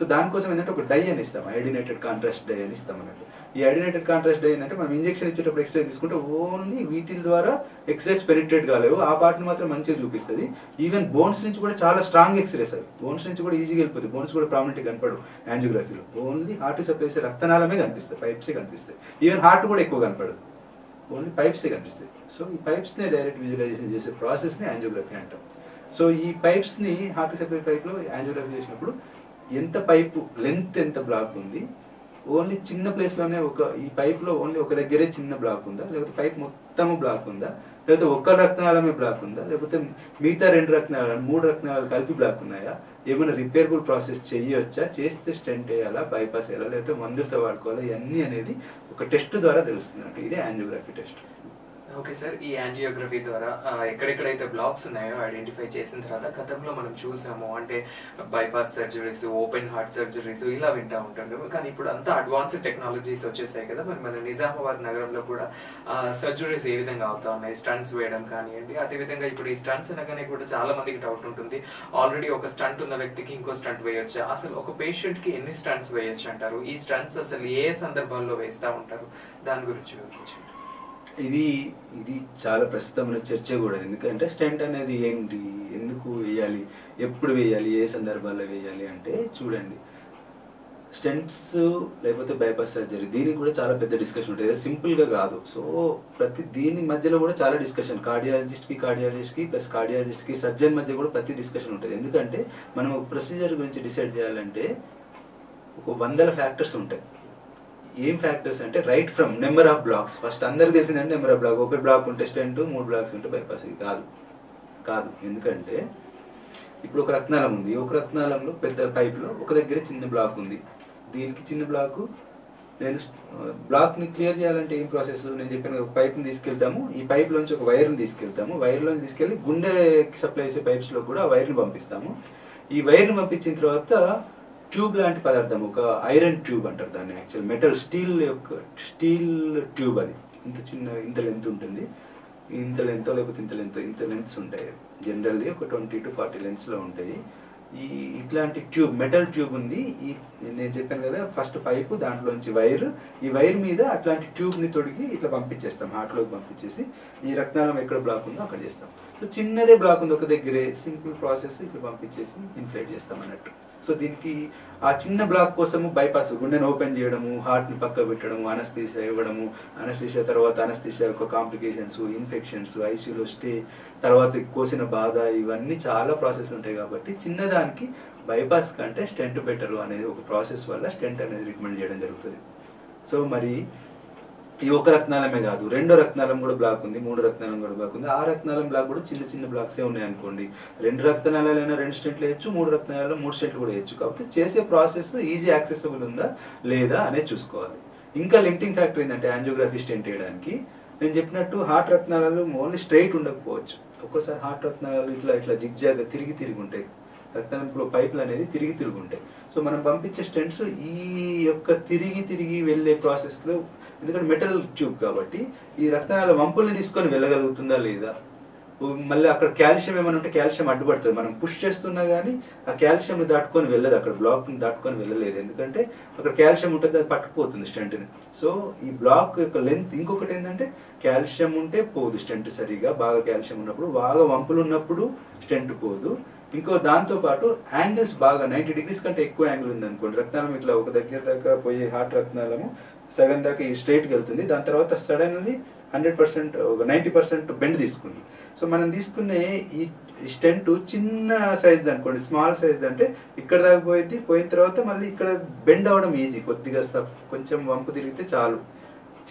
సో దానికోసం ఏంటంటే ఒక డై అని ఇస్తాం. ఐడినేటెడ్ కాంట్రాస్ట్ డై అని ఇస్తాం అన్నట్టు. ఈ ఐడినేటెడ్ కాంట్రాస్ట్ డై ఏంటంటే మనం ఇంజెక్షన్ ఇచ్చేటప్పుడు ఎక్స్రే తీసుకుంటే ఓన్లీ వీటి ద్వారా ఎక్స్రేస్ పెనిట్రేట్ కాలేవు. ఆ పార్ట్ని మాత్రం మంచిగా చూపిస్తుంది. ఈవెన్ బోన్స్ నుంచి కూడా చాలా స్ట్రాంగ్ ఎక్స్రేస్ అవి. బోన్స్ నుంచి కూడా ఈజీగా వెళ్ళిపోతుంది బోన్స్ కూడా ప్రామినెంట్ కనపడవు యాంజియోగ్రఫీలో ఓన్లీ హార్ట్ సప్లై రక్తనాలమే రక్తనాళమే కనిపిస్తాయి. పైప్సే కనిపిస్తాయి. ఈవెన్ హార్ట్ కూడా ఎక్కువ కనపడదు. ఓన్లీ పైప్సే కనిపిస్తాయి. సో ఈ పైప్స్నే డైరెక్ట్ విజువలైజేషన్ చేసే ప్రాసెస్ని యాంజియోగ్రఫీ అంటాం. సో ఈ పైప్స్ని హార్ట్ సప్లై పైప్లో యాంజియోగ్రఫీ చేసినప్పుడు ఎంత పైపు లెంత్ ఎంత బ్లాక్ ఉంది? ఓన్లీ చిన్న ప్లేస్లోనే ఒక ఈ పైప్లో ఓన్లీ ఒక దగ్గరే చిన్న బ్లాక్ ఉందా? లేకపోతే పైప్ మొత్తము బ్లాక్ ఉందా? లేకపోతే ఒక్క రక్తనాళమే బ్లాక్ ఉందా? లేకపోతే మిగతా రెండు రక్తనాళాలు మూడు రక్తనాళాలు కలిపి బ్లాక్ ఉన్నాయా? ఏమైనా రిపేరబుల్ ప్రాసెస్ చేయొచ్చా? చేస్తే స్టెంట్ వేయాలా? బైపాస్ వేయాలా? లేకపోతే మందులతో వాడుకోవాలా? ఇవన్నీ అనేది ఒక టెస్ట్ ద్వారా తెలుస్తుంది అంటే ఇదే యాంజియోగ్రఫీ టెస్ట్ ఓకే సార్ ఈ యాంజియోగ్రఫీ ద్వారా ఎక్కడెక్కడైతే బ్లాక్స్ ఉన్నాయో ఐడెంటిఫై చేసిన తర్వాత గతంలో మనం చూసాము అంటే bypass surgeries open heart surgeries ఇలా వింటా ఉంటాం కానీ ఇప్పుడు అంతా అడ్వాన్స్డ్ టెక్నాలజీస్ వచ్చేసాయి కదా మరి మన నిజామాబాద్ నగరంలో కూడా సర్జరీస్ ఏ విధంగా అవుతా ఉన్నాయి? స్టంట్స్ వేయడం కానివ్వండి అదేవిధంగా ఇప్పుడు ఈ స్టంట్స్ అనగానే కూడా చాలా మందికి డౌట్ ఉంటుంది. ఆల్రెడీ ఒక స్టంట్ ఉన్న వ్యక్తికి ఇంకో స్టంట్ వేయొచ్చు? అసలు ఒక పేషెంట్కి ఎన్ని స్టంట్స్ వేయొచ్చు అంటారు? ఈ స్టంట్స్ అసలు ఏ సందర్భాల్లో వేస్తూ ఉంటారు? దాని గురించి వివరించండి. ఇది ఇది చాలా ప్రస్తుతమైన చర్చ కూడా. ఎందుకంటే స్టెంట్ అనేది ఏంటి? ఎందుకు వేయాలి? ఎప్పుడు వేయాలి? ఏ సందర్భాల్లో వేయాలి అంటే చూడండి. స్టెంట్స్ లేకపోతే బైపాస్ సర్జరీ దీనికి కూడా చాలా పెద్ద డిస్కషన్ ఉంటుంది. సింపుల్గా కాదు. సో ప్రతి దీని మధ్యలో కూడా చాలా డిస్కషన్. కార్డియాలజిస్ట్కి కార్డియాలజిస్ట్కి ప్లస్ కార్డియాలజిస్ట్కి సర్జన్ మధ్య కూడా ప్రతి డిస్కషన్ ఉంటుంది. ఎందుకంటే మనం ఒక ప్రొసీజర్ గురించి డిసైడ్ చేయాలంటే ఒక వందల ఫ్యాక్టర్స్ ఉంటాయి. ఏం ఫ్యాక్టర్స్ అంటే right from number of blocks first అందరికి తెలిసిందంటే నెంబర్ ఆఫ్ బ్లాక్ ఒక బ్లాక్ ఉంటే స్టెంట్ మూడు బ్లాక్స్ ఉంటే బైపాస్ ఇది కాదు. కాదు. ఎందుకంటే ఇప్పుడు ఒక రత్నాలం ఉంది. ఒక రత్నాలంలో పెద్ద పైప్లో ఒక దగ్గర చిన్న బ్లాక్ ఉంది. దీనికి చిన్న బ్లాక్ నేను బ్లాక్ని క్లియర్ చేయాలంటే ఏం ప్రాసెస్ నేను చెప్పిన ఒక పైప్ని తీసుకెళ్తాము. ఈ పైప్లోంచి ఒక వైర్ని తీసుకెళ్తాము. వైర్లోంచి తీసుకెళ్ళి గుండెకి సప్లై చేసే పైప్స్లో కూడా ఆ వైర్ని పంపిస్తాము. ఈ వైర్ని పంపించిన తర్వాత ట్యూబ్ లాంటి పదార్థం ఒక ఐరన్ ట్యూబ్ అంటారు దాన్ని యాక్చువల్. మెటల్ స్టీల్ యొక్క స్టీల్ ట్యూబ్ అది. ఇంత చిన్న ఇంత లెంత్ ఉంటుంది. ఇంత లెంత్ లేకపోతే ఇంత లెంత్ ఇంత లెంత్స్ ఉంటాయి. జనరల్లీ ఒక ట్వంటీ టు ఫార్టీ లెన్స్లో ఉంటాయి. ఈ ఇట్లాంటి ట్యూబ్ మెటల్ ట్యూబ్ ఉంది. ఈ నేను చెప్పాను కదా ఫస్ట్ పైప్ దాంట్లోంచి వైర్. ఈ వైర్ మీద అట్లాంటి ట్యూబ్ని తొడిగి ఇట్లా పంపించేస్తాం హార్ట్లోకి పంపించేసి. ఈ రక్తనాళం ఎక్కడ బ్లాక్ ఉందో అక్కడ చేస్తాం. సో చిన్నదే బ్లాక్ ఉంది ఒక దగ్గరే. సింపుల్ ప్రాసెస్ ఇట్లా పంపించేసి ఇన్ఫ్లేట్ చేస్తాం అన్నట్టు. సో దీనికి ఆ చిన్న బ్లాక్ కోసము బైపాస్ గుండెను ఓపెన్ చేయడము హార్ట్ని పక్క పెట్టడము అనస్థిష ఇవ్వడము అనస్థిష తర్వాత అనస్థిష యొక్క కాంప్లికేషన్స్ ఇన్ఫెక్షన్స్ ఐసీయూలో స్టే తర్వాత కోసిన బాధ ఇవన్నీ చాలా ప్రాసెస్ ఉంటాయి కాబట్టి చిన్నదానికి బైపాస్ కంటే స్టెంట్ బెటర్ అనేది ఒక ప్రాసెస్ వల్ల స్టెంట్ అనేది రికమెండ్ చేయడం జరుగుతుంది. సో మరి ఈ ఒక రత్నాలమే కాదు రెండో రత్నాలం కూడా బ్లాక్ ఉంది మూడు రత్నాలం కూడా బ్లాక్ ఉంది. ఆ రత్నాలం బ్లాక్ కూడా చిన్న చిన్న బ్లాక్సే ఉన్నాయి అనుకోండి. రెండు రత్నాలైనా రెండు స్టెంట్లు వేయచ్చు మూడు రత్నాలలో మూడు స్టెంట్లు కూడా వేయచ్చు. కాబట్టి చేసే ప్రాసెస్ ఈజీ యాక్సెసిబుల్ ఉందా లేదా అనేది చూసుకోవాలి. ఇంకా లిమిటింగ్ ఫ్యాక్టర్ ఏంటంటే యాంజియోగ్రఫీ స్టెంట్ వేయడానికి. నేను చెప్పినట్టు హార్ట్ రత్నాలలో ఓన్లీ స్ట్రైట్ ఉండకపోవచ్చు. ఒక్కోసారి హార్ట్ రత్నాలు ఇట్లా ఇట్లా జిగ్జాగ్ తిరిగి తిరిగి ఉంటాయి. రక్తంలో పైపులు అనేది తిరిగి తిరిగి ఉంటాయి. సో మనం పంపించే స్టెంట్స్ ఈ యొక్క తిరిగి తిరిగి వెళ్ళే ప్రాసెస్లో ఎందుకంటే మెటల్ ట్యూబ్ కాబట్టి ఈ రక్తనాళ వంపుల్ని తీసుకొని వెళ్ళగలుగుతుందా లేదా? మళ్ళీ అక్కడ కాల్షియం ఏమైనా ఉంటే కాల్షియం అడ్డుపడుతుంది. మనం పుష్ చేస్తున్నా కానీ ఆ కాల్షియం దాటుకొని వెళ్ళదు. అక్కడ బ్లాక్ దాటుకొని వెళ్ళలేదు. ఎందుకంటే అక్కడ కాల్షియం ఉంటుంది అది పట్టుకుపోతుంది స్టెంట్ని. సో ఈ బ్లాక్ యొక్క లెంత్ ఇంకొకటి ఏంటంటే కాల్షియం ఉంటే పోదు స్టెంట్ సరిగా. బాగా కాల్షియం ఉన్నప్పుడు బాగా వంపులు ఉన్నప్పుడు స్టెంట్ పోదు. ఇంకో దాంతో పాటు యాంగిల్స్ బాగా నైన్టీ డిగ్రీస్ కంటే ఎక్కువ యాంగిల్ ఉంది అనుకోండి రత్నాలం ఇట్లా ఒక దగ్గర దాకా పోయే హార్ట్ రత్నాలము సగం దాకా ఈ స్ట్రైట్కి వెళ్తుంది. దాని తర్వాత సడన్లీ హండ్రెడ్ పర్సెంట్ ఒక నైంటీ పర్సెంట్ బెండ్ తీసుకుంది. సో మనం తీసుకునే ఈ స్టెంట్ చిన్న సైజ్ అనుకోండి స్మాల్ సైజ్ అంటే ఇక్కడ దాకా పోయింది పోయిన తర్వాత మళ్ళీ ఇక్కడ బెండ్ అవ్వడం ఈజీ. కొద్దిగా కొంచెం వంపు తిరిగితే చాలు.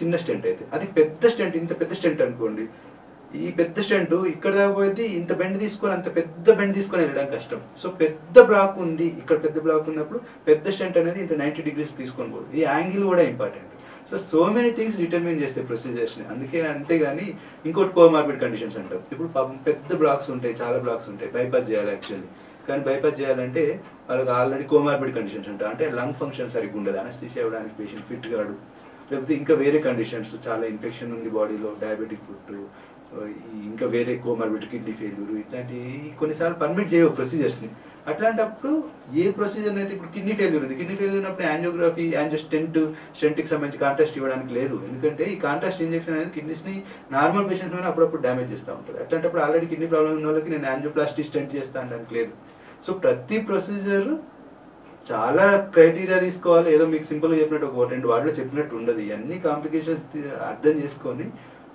చిన్న స్టెంట్ అయితే. అది పెద్ద స్టెంట్ ఇంత పెద్ద స్టెంట్ అనుకోండి. ఈ పెద్ద స్టెంట్ ఇక్కడ దాకా పోయింది ఇంత బెండ్ తీసుకొని అంత పెద్ద బెండ్ తీసుకొని వెళ్ళడం కష్టం. సో పెద్ద బ్లాక్ ఉంది. ఇక్కడ పెద్ద బ్లాక్ ఉన్నప్పుడు పెద్ద స్టెంట్ అనేది ఇంత నైంటీ డిగ్రీస్ తీసుకొని పోదు. ఈ యాంగిల్ కూడా important. So so many things determine చేస్తాయి ప్రొసీజర్స్ని అందుకే అంతేగాని ఇంకోటి కోమార్బిడ్ కండిషన్స్ అంటాం. ఇప్పుడు పెద్ద బ్లాక్స్ ఉంటాయి చాలా బ్లాక్స్ ఉంటాయి. బైపాస్ చేయాలి యాక్చువల్లీ కానీ బైపాస్ చేయాలంటే వాళ్ళకి ఆల్రెడీ కోమార్బిడ్ కండిషన్స్ ఉంటాయి అంటే. లంగ్ ఫంక్షన్ సరిగ్గా ఉండదు అనస్థిషియా ఇవ్వడానికి పేషెంట్ ఫిట్ కాడు లేకపోతే ఇంకా వేరే కండిషన్స్ చాలా ఇన్ఫెక్షన్ ఉంది బాడీలో డయాబెటిక్ ఫుడ్ ఇంకా వేరే కోమార్బిడ్ కిడ్నీ ఫెయిల్యూర్ ఇట్లాంటి కొన్నిసార్లు పర్మిట్ చేయవు ప్రొసీజర్స్ని అట్లాంటప్పుడు ఏ ప్రొసీజర్ అయితే ఇప్పుడు కిడ్నీ ఫెయిల్యూర్ ఉంది? కిడ్నీ ఫెయిల్యూర్ ఉన్నప్పుడు యాంజియోగ్రఫీ యాంజియో స్టెంట్ స్టెంట్కి సంబంధించి కాంట్రాస్ట్ ఇవ్వడానికి లేదు. ఎందుకంటే ఈ కాంట్రాస్ట్ ఇంజెక్షన్ అనేది కిడ్నీస్ని నార్మల్ పేషెంట్ మీద అప్పుడప్పుడు డ్యామేజ్ చేస్తూ ఉంటుంది. అట్లాంటప్పుడు ఆల్రెడీ కిడ్నీ ప్రాబ్లం ఉన్న వాళ్ళకి నేను యాంజియోప్లాస్టీ స్టెంట్ చేస్తా అనడానికి లేదు. సో ప్రతి ప్రొసీజర్ చాలా క్రైటీరియా తీసుకోవాలి. ఏదో మీకు సింపుల్గా చెప్పినట్టు ఒక రెండు వాటిలో చెప్పినట్టు ఉండదు. ఇవన్నీ కాంప్లికేషన్స్ అర్థం చేసుకొని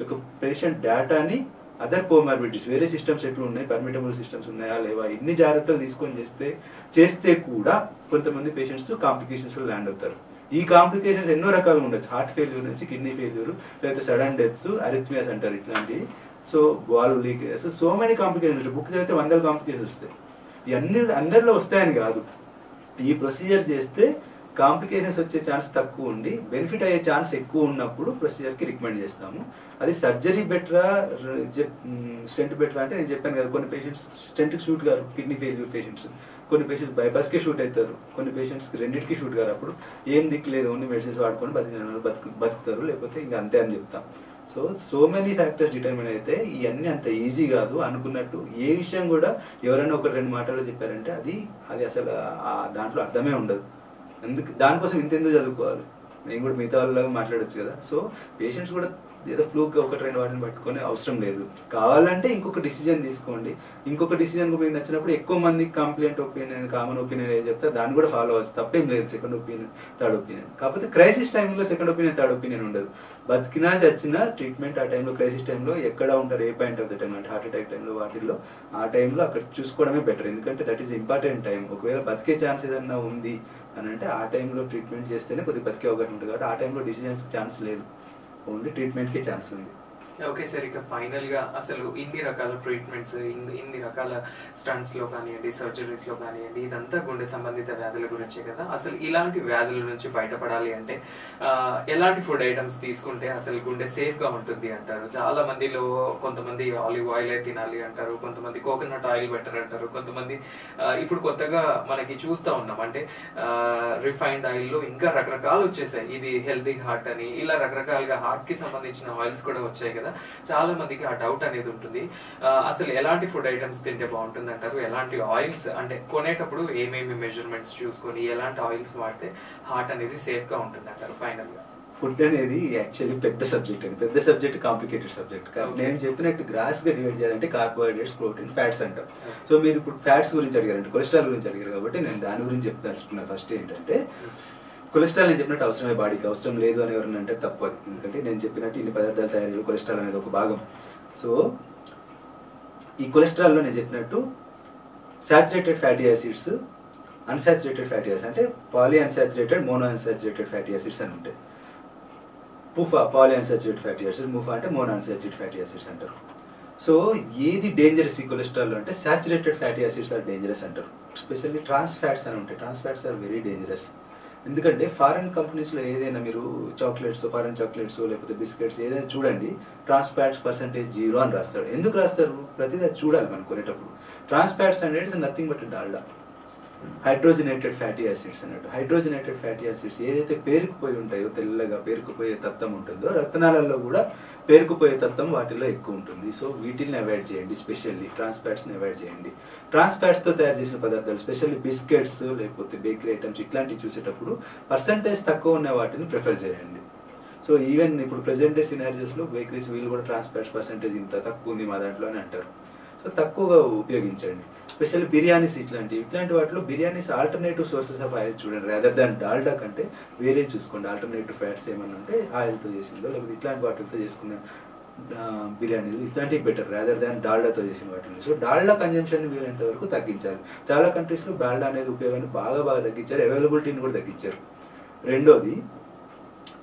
ఒక పేషెంట్ డేటాని అదర్ కోమార్బిడిటీస్ వేరే సిస్టమ్స్ ఎట్లు ఉన్నాయి? పర్మిటబుల్ సిస్టమ్స్ ఉన్నాయా? లేవా? ఇన్ని జాగ్రత్తలు తీసుకొని చేస్తే చేస్తే కూడా కొంతమంది పేషెంట్స్ కాంప్లికేషన్స్లో ల్యాండ్ అవుతారు. ఈ కాంప్లికేషన్స్ ఎన్నో రకాలు ఉండొచ్చు. హార్ట్ ఫెయిల్యూర్ నుంచి కిడ్నీ ఫెయిల్యూర్ లేకపోతే సడన్ డెత్స్ అరిథ్మియాస్ అంటారు ఇట్లాంటివి. So ball leakage so many complications book చదివితే వందల కాంప్లికేషన్స్ వస్తాయి. ఇవన్నీ అందరిలో వస్తాయని కాదు. ఈ ప్రొసీజర్ చేస్తే కాంప్లికేషన్స్ వచ్చే ఛాన్స్ తక్కువ ఉండి బెనిఫిట్ అయ్యే ఛాన్స్ ఎక్కువ ఉన్నప్పుడు ప్రొసీజర్కి రికమెండ్ చేస్తాము. అది సర్జరీ బెటరా స్టెంట్ బెటరా అంటే నేను చెప్పాను కదా కొన్ని పేషెంట్స్ స్టెంట్కి షూట్ గారు కిడ్నీ ఫెయిల్యూర్ పేషెంట్స్ కొన్ని పేషెంట్స్ బైపాస్కి షూట్ అవుతారు కొన్ని పేషెంట్స్కి రెండింటికి షూట్ గారు అప్పుడు. ఏం దిక్కు లేదు ఓన్లీ మెడిసిన్స్ వాడుకొని బతికి బతుకు బతుకుతారు. లేకపోతే ఇంకా అంతే అని చెప్తాం. So so many factors determine అయితే ఇవన్నీ అంత ఈజీ కాదు అనుకున్నట్టు ఏ విషయం కూడా ఎవరైనా ఒక రెండు మాటలు చెప్పారంటే అది అది అసలు దాంట్లో అర్థమే ఉండదు. ఎందుకు దానికోసం ఇంతెందుకు చదువుకోవాలి? నేను కూడా మిగతా వాళ్ళలాగా మాట్లాడొచ్చు కదా. సో పేషెంట్స్ కూడా ఏదో ఫ్లూక్ ఒకటి రెండు వాటిని పట్టుకొని అవసరం లేదు. కావాలంటే ఇంకొక డిసిజన్ తీసుకోండి. ఇంకొక డిసిజన్ మీకు నచ్చినప్పుడు ఎక్కువ మంది కంప్లైంట్ ఒపీనియన్ కామన్ ఒపీనియన్ ఏం చెప్తే దాన్ని కూడా ఫాలో అవ్వచ్చు. తప్పేం లేదు. సెకండ్ ఒపీనియన్ థర్డ్ ఒపీనియన్ కాకపోతే క్రైసిస్ టైంలో సెకండ్ ఒపీనియన్ థర్డ్ ఒపీనియన్ ఉండదు. బతికినా చచ్చినా ట్రీట్మెంట్ ఆ టైంలో క్రైసిస్ టైంలో ఎక్కడ ఉంటారు a point of the time అంటే హార్ట్ అటాక్ టైంలో వాటిల్లో ఆ టైంలో అక్కడ చూసుకోవడమే బెటర్ ఎందుకంటే దట్ ఈస్ ఇంపార్టెంట్ టైం ఒకవేళ బతికే ఛాన్స్ ఏదన్నా ఉంది అని అంటే ఆ టైంలో ట్రీట్మెంట్ చేస్తేనే కొద్దిగా బతికే అవకాశం ఉంటుంది. కాబట్టి ఆ టైంలో డిసిజన్స్ ఛాన్స్ లేదు. ఓన్లీ ట్రీట్మెంట్కే ఛాన్స్ ఉంది ఓకే సార్ ఇక ఫైనల్గా అసలు ఇన్ని రకాల ట్రీట్మెంట్స్ ఇన్ని రకాల స్టంట్స్లో కానివ్వండి సర్జరీస్లో కానివ్వండి ఇదంతా గుండె సంబంధిత వ్యాధుల గురించే కదా? అసలు ఇలాంటి వ్యాధుల నుంచి బయటపడాలి అంటే ఎలాంటి ఫుడ్ ఐటమ్స్ తీసుకుంటే అసలు గుండె సేఫ్గా ఉంటుంది అంటారు? చాలా మందిలో కొంతమంది ఆలివ్ ఆయిల్ తినాలి అంటారు కొంతమంది కోకోనట్ ఆయిల్ బెటర్ అంటారు కొంతమంది ఇప్పుడు కొత్తగా మనకి చూస్తా ఉన్నాం. అంటే రిఫైన్డ్ ఆయిల్లో ఇంకా రకరకాలు వచ్చేసాయి. ఇది హెల్తీ హార్ట్ అని ఇలా రకరకాలుగా హార్ట్కి సంబంధించిన ఆయిల్స్ కూడా వచ్చాయి కదా? చాలా మందికి ఆ డౌట్ అనేది ఉంటుంది. అసలు ఎలాంటి ఫుడ్ ఐటమ్స్ తింటే బాగుంటుంది అంటారు? ఎలాంటి ఆయిల్స్ అంటే కొనేటప్పుడు ఏమేమి మెజర్మెంట్స్ చూసుకొని ఎలాంటి ఆయిల్స్ వాడితే హార్ట్ అనేది సేఫ్గా ఉంటుంది అంటారు ఫైనల్గా? ఫుడ్ అనేది యాక్చువల్లీ పెద్ద సబ్జెక్ట్ అండి. పెద్ద సబ్జెక్ట్ కాంప్లికేటెడ్ సబ్జెక్ట్ Okay. నేను చెప్పినట్టు గ్రాస్గా డివైడ్ చేయాలంటే కార్బోహైడ్రేట్స్ ప్రోటీన్ ఫ్యాట్స్ అంటాం. సో మీరు ఇప్పుడు ఫ్యాట్స్ గురించి అడిగారంటే కొలెస్ట్రాల్ గురించి అడిగారు కాబట్టి నేను దాని గురించి చెప్తాను. ఫస్ట్ ఏంటంటే కొలెస్ట్రాల్ నేను చెప్పినట్టు అవసరమే బాడీకి. అవసరం లేదు అని ఎవరైనా అంటే తప్పు అది. ఎందుకంటే నేను చెప్పినట్టు ఇన్ని పదార్థాలు తయారీలో కొలెస్ట్రాల్ అనేది ఒక భాగం. సో ఈ కొలెస్ట్రాల్లో నేను చెప్పినట్టు saturated fatty acids unsaturated fatty acids అంటే poly unsaturated mono unsaturated fatty acids అని ఉంటాయి. PUFA poly unsaturated fatty acids MUFA అంటే మోనో అన్సాచురేటెడ్ ఫ్యాటీ యాసిడ్స్ అంటారు. సో ఏది డేంజరస్ ఈ కొలెస్ట్రాల్ అంటే saturated fatty acids are dangerous అంటారు. స్పెషల్లీ ట్రాన్స్ ఫ్యాట్స్ అని ఉంటాయి. Trans fats are very dangerous ఎందుకంటే ఫారెన్ కంపెనీస్లో ఏదైనా మీరు చాక్లెట్స్ ఫారెన్ చాక్లెట్స్ లేకపోతే బిస్కెట్స్ ఏదైనా చూడండి ట్రాన్స్ ఫ్యాట్స్ పర్సంటేజ్ జీరో అని రాస్తాడు ఎందుకు రాస్తారు? ప్రతిదీ చూడాలి మనం కొనేటప్పుడు. ట్రాన్స్ ఫ్యాట్స్ అంటే nothing but Dalda hydrogenated fatty acids అన్నట్టు. హైడ్రోజనేటెడ్ ఫ్యాటీ యాసిడ్స్ ఏదైతే పేరుకుపోయి ఉంటాయో తెల్లగా పేరుకుపోయే తత్వం ఉంటుందో రత్నాలలో కూడా పేరుకుపోయే తత్వం వాటిల్లో ఎక్కువ ఉంటుంది. సో వీటిని అవాయిడ్ చేయండి. స్పెషల్లీ ట్రాన్స్ ఫ్యాట్స్ని అవాయిడ్ చేయండి. ట్రాన్స్ ఫ్యాట్స్తో తయారు చేసిన పదార్థాలు స్పెషల్లీ బిస్కెట్స్ లేకపోతే బేకరీ ఐటమ్స్ ఇట్లాంటివి చూసేటప్పుడు పర్సంటేజ్ తక్కువ ఉన్న వాటిని ప్రిఫర్ చేయండి. సో ఈవెన్ ఇప్పుడు ప్రెసెంట్ డే సినారియోస్లో బేకరీస్ వీళ్ళు కూడా ట్రాన్స్ ఫ్యాట్స్ పర్సంటేజ్ ఇంత తక్కువ ఉంది మా దాంట్లో అని అంటారు. సో తక్కువగా ఉపయోగించండి. స్పెషల్ బిర్యానీస్ ఇట్లాంటివి ఇట్లాంటి వాటిలో biryanis alternative sources of oil చూడండి. రాదర్ దాన్ డాల్డా కంటే వేరే చూసుకోండి. ఆల్టర్నేటివ్ ఫ్యాట్స్ ఏమన్నా ఉంటే ఆయిల్తో చేసిందో లేకపోతే ఇట్లాంటి వాటితో చేసుకున్న బిర్యానీలు ఇట్లాంటివి బెటర్ రాదర్ దాన్ డాల్డాతో చేసిన వాటిని. సో డాల్డా కన్జంప్షన్ వీలైనంత వరకు తగ్గించాలి. చాలా కంట్రీస్లో డాల్డా అనేది ఉపయోగాన్ని బాగా బాగా తగ్గించారు. అవైలబిలిటీని కూడా తగ్గించారు. రెండోది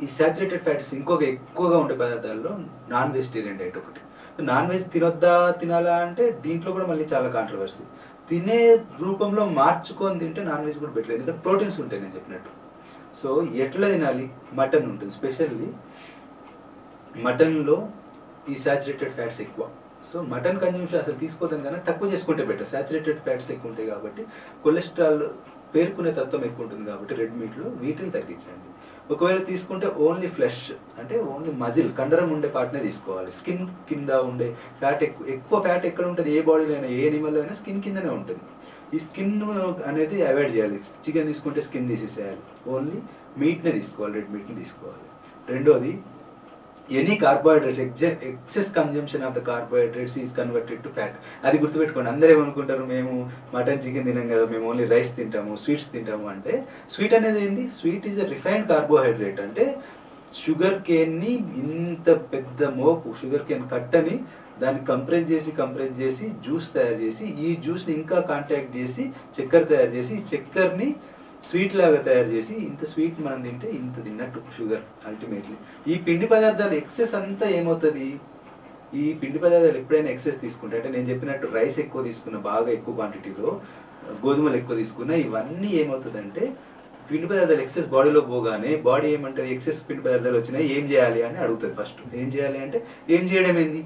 ఈ సాచురేటెడ్ ఫ్యాట్స్ ఇంకొక ఎక్కువగా ఉండే పదార్థాల్లో నాన్ వెజిటేరియన్ డైట్ ఒకటి. నాన్ వెజ్ తినొద్దా తినాలా అంటే దీంట్లో కూడా మళ్ళీ చాలా కాంట్రవర్సీ తినే రూపంలో మార్చుకొని తింటే నాన్ వెజ్ కూడా బెటర్ ఎందుకంటే ప్రోటీన్స్ ఉంటాయి నేను చెప్పినట్టు. సో ఎట్లా తినాలి? మటన్ ఉంటుంది స్పెషల్లీ. మటన్లో ఈ సాచురేటెడ్ ఫ్యాట్స్ ఎక్కువ. సో మటన్ కన్జ్యూమ్షన్ అసలు తీసుకోదాం కానీ తక్కువ చేసుకుంటే బెటర్ సాచురేటెడ్ ఫ్యాట్స్ ఎక్కువ ఉంటాయి కాబట్టి కొలెస్ట్రాల్ పేర్కొనే తత్వం ఎక్కువ ఉంటుంది కాబట్టి రెడ్ మీట్లో వీటిని తగ్గించండి. ఒకవేళ తీసుకుంటే ఓన్లీ ఫ్లెష్ అంటే ఓన్లీ మజిల్ కండరం ఉండే పార్ట్నే తీసుకోవాలి. స్కిన్ కింద ఉండే ఫ్యాట్ ఎక్కువ ఎక్కువ ఫ్యాట్ ఎక్కడ ఉంటుంది ఏ బాడీలో అయినా ఏ ఎనిమల్లో అయినా స్కిన్ కిందనే ఉంటుంది. ఈ స్కిన్ అనేది అవాయిడ్ చేయాలి. చికెన్ తీసుకుంటే స్కిన్ తీసేసేయాలి. ఓన్లీ మీట్నే తీసుకోవాలి రెడ్ మీట్ని తీసుకోవాలి. రెండోది any carbohydrates excess consumption of the carbohydrates is converted to fat. అది గుర్తుపెట్టుకోండి అందరూ ఏమనుకుంటారు మేము మటన్ చికెన్ తినాం కదా మేము ఓన్లీ రైస్ తింటాము స్వీట్స్ తింటాము అంటే స్వీట్ అనేది ఏంటి? Sweet is a refined carbohydrate అంటే షుగర్ కేన్ని ఇంత పెద్ద మోపు షుగర్ కేన్ కట్టని దాన్ని కంప్రెస్ చేసి కంప్రెస్ చేసి జ్యూస్ తయారు చేసి ఈ జ్యూస్ని ఇంకా కాంటాక్ట్ చేసి చక్కెర తయారు చేసి ఈ చక్కెరని స్వీట్ లాగా తయారు చేసి ఇంత స్వీట్ మనం తింటే ఇంత తిన్నట్టు షుగర్ అల్టిమేట్లీ. ఈ పిండి పదార్థాలు ఎక్సెస్ అంతా ఏమవుతుంది? ఈ పిండి పదార్థాలు ఎప్పుడైనా ఎక్సెస్ తీసుకుంటే అంటే నేను చెప్పినట్టు రైస్ ఎక్కువ తీసుకున్న బాగా ఎక్కువ క్వాంటిటీలో గోధుమలు ఎక్కువ తీసుకున్న ఇవన్నీ ఏమవుతుందంటే పిండి పదార్థాలు ఎక్సెస్ బాడీలో పోగానే బాడీ ఏమంటుంది? ఎక్సెస్ పిండి పదార్థాలు వచ్చినాయి ఏం చేయాలి అని అడుగుతుంది ఫస్ట్. ఏం చేయాలి అంటే ఏం చేయడం ఏంది?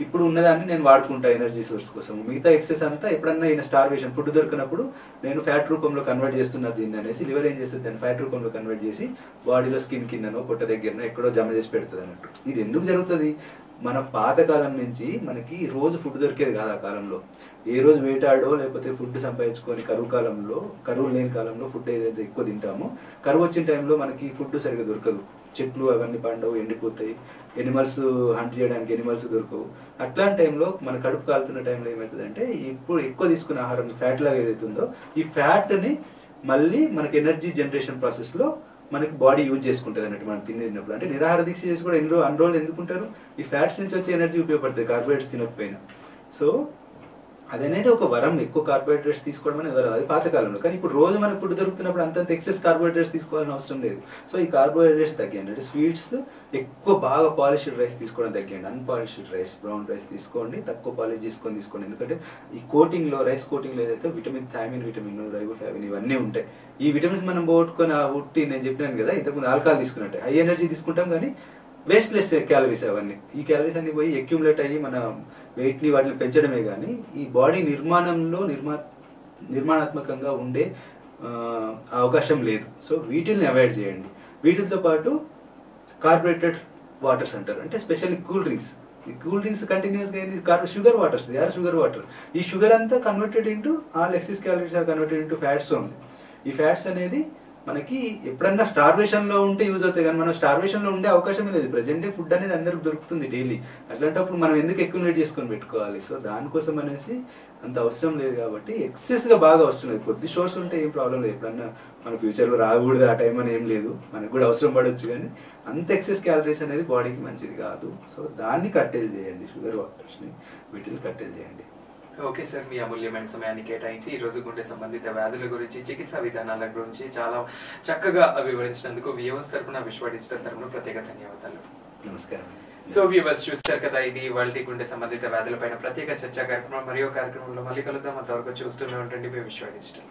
ఇప్పుడు ఉన్నదాన్ని నేను వాడుకుంటా ఎనర్జీ సోర్స్ కోసం. మిగతా ఎక్సెస్ అంతా ఎప్పుడన్నా ఈయన స్టార్వేషన్ ఫుడ్ దొరికినప్పుడు నేను ఫ్యాట్ రూపంలో కన్వర్ట్ చేస్తున్నా దీన్ని అనేసి లివర్ ఏం చేస్తుంది? దాన్ని ఫ్యాట్ రూపంలో కన్వర్ట్ చేసి బాడీలో స్కిన్ కిందనో పొట్ట దగ్గరనో ఎక్కడో జమ చేసి పెడుతుంది అన్నట్టు. ఇది ఎందుకు జరుగుతుంది? మన పాతకాలం నుంచి మనకి రోజు ఫుడ్ దొరికేది కాదు ఆ కాలంలో. ఏ రోజు వేటాడో లేకపోతే ఫుడ్ సంపాదించుకొని కరువు కాలంలో కరువు లేని కాలంలో ఫుడ్ ఏదైతే ఎక్కువ తింటామో కరువు వచ్చిన టైంలో మనకి ఫుడ్ సరిగ్గా దొరకదు. చెట్లు అవన్నీ పండవు ఎండిపోతాయి. ఎనిమల్స్ హంట్ చేయడానికి ఎనిమల్స్ దొరకవు. అట్లాంటి టైంలో మన కడుపు కాలుతున్న టైంలో ఏమవుతుందంటే ఇప్పుడు ఎక్కువ తీసుకున్న ఆహారం ఫ్యాట్ లాగా ఏదైతే ఉందో ఈ ఫ్యాట్ని మళ్ళీ మనకి ఎనర్జీ జనరేషన్ ప్రాసెస్లో మనకి బాడీ యూజ్ చేసుకుంటుంది అన్నట్టు మనం తిని తిన్నప్పుడు. అంటే నిరాహార దీక్ష చేసి కూడా ఎన్ని రోజు అన్ని రోజులు ఎందుకుంటారు ఈ ఫ్యాట్స్ నుంచి వచ్చే ఎనర్జీ ఉపయోగపడుతుంది కార్బోహైడ్రేట్స్ తినకపోయినా. సో అదనేది ఒక వరం ఎక్కువ కార్బోహైడ్రేట్స్ తీసుకోవడం అనేది వరం. అది పాతకాలంలో. కానీ ఇప్పుడు రోజు మనకు ఫుడ్ దొరుకుతున్నప్పుడు అంతంత ఎక్సెస్ కార్బోహైడ్రేట్స్ తీసుకోవాలని అవసరం లేదు. సో ఈ కార్బోహైడ్రేట్స్ తగ్గియండి. అంటే స్వీట్స్ ఎక్కువ బాగా పాలిష్డ్ రైస్ తీసుకోవడం తగ్గియండి. అన్పాలిష్డ్ రైస్ బ్రౌన్ రైస్ తీసుకోండి. తక్కువ పాలిష్ చేసుకొని తీసుకోండి. ఎందుకంటే ఈ కోటింగ్లో రైస్ కోటింగ్లో ఏదైతే విటమిన్ థైమిన్ విటమిన్ రైబోఫ్లావిన్ ఇవన్నీ ఉంటాయి. ఈ విటమిన్స్ మనం పోగొట్టుకొని ఆ ఉట్టి నేను చెప్పినాను కదా ఇంతకుముందు ఆల్కహాల్ తీసుకున్నట్టే. హై ఎనర్జీ తీసుకుంటాం కానీ వేస్ట్లెస్ క్యాలరీస్ అవన్నీ. ఈ క్యాలరీస్ అన్ని పోయి అక్యుములేట్ అయ్యి మన వెయిట్ని వాటిని పెంచడమే కానీ ఈ బాడీ నిర్మాణంలో నిర్మా నిర్మాణాత్మకంగా ఉండే అవకాశం లేదు. సో వీటిల్ని అవాయిడ్ చేయండి. వీటితో పాటు కార్బొరేటెడ్ వాటర్స్ అంటారు అంటే స్పెషల్లీ కూల్ డ్రింక్స్ ఈ కూల్ డ్రింక్స్ కంటిన్యూస్గా ఏంది sugar waters they are sugar water ఈ షుగర్ అంతా converted into all excess calories are converted into fats only ఈ ఫ్యాట్స్ అనేది మనకి ఎప్పుడన్నా స్టార్వేషన్లో ఉంటే యూజ్ అవుతాయి కానీ మనం స్టార్వేషన్లో ఉండే అవకాశం లేదు. ప్రెసెంట్ ఫుడ్ అనేది అందరికి దొరుకుతుంది డైలీ అట్లాంటప్పుడు మనం ఎందుకు అక్యుములేట్ చేసుకొని పెట్టుకోవాలి? సో దానికోసం అనేసి అంత అవసరం లేదు కాబట్టి ఎక్సెస్గా బాగా లేదు. కొద్ది షోర్స్ ఉంటే ఏం ప్రాబ్లం లేదు. ఎప్పుడన్నా మన ఫ్యూచర్లో రాకూడదు ఆ టైం అని ఏం లేదు. మనకు కూడా అవసరం పడవచ్చు కానీ అంత ఎక్సెస్ క్యాలరీస్ అనేది బాడీకి మంచిది కాదు. సో దాన్ని కట్టెలు చేయండి. షుగర్ వాటర్స్ని వీటిని కట్టెలు చేయండి. ఓకే సార్ మీ అమూల్యమైన సమయాన్ని కేటాయించి ఈ రోజు గుండె సంబంధిత వ్యాధుల గురించి చికిత్సా విధానాల గురించి చాలా చక్కగా వివరించినందుకు వియోస్ తరపున విశ్వ డిజిటల్ తరపున ప్రత్యేక ధన్యవాదాలు. నమస్కారం సో వ్యూవర్స్ చూస్తారు కదా ఇది వరల్డ్ గుండె సంబంధిత వ్యాధులపైన ప్రత్యేక చర్చా కార్యక్రమం. మరియు కార్యక్రమంలో మళ్ళీ కలుద్దాం. అంతవరకు చూస్తూనే ఉండండి. మీ విశ్వ డిజిటల్.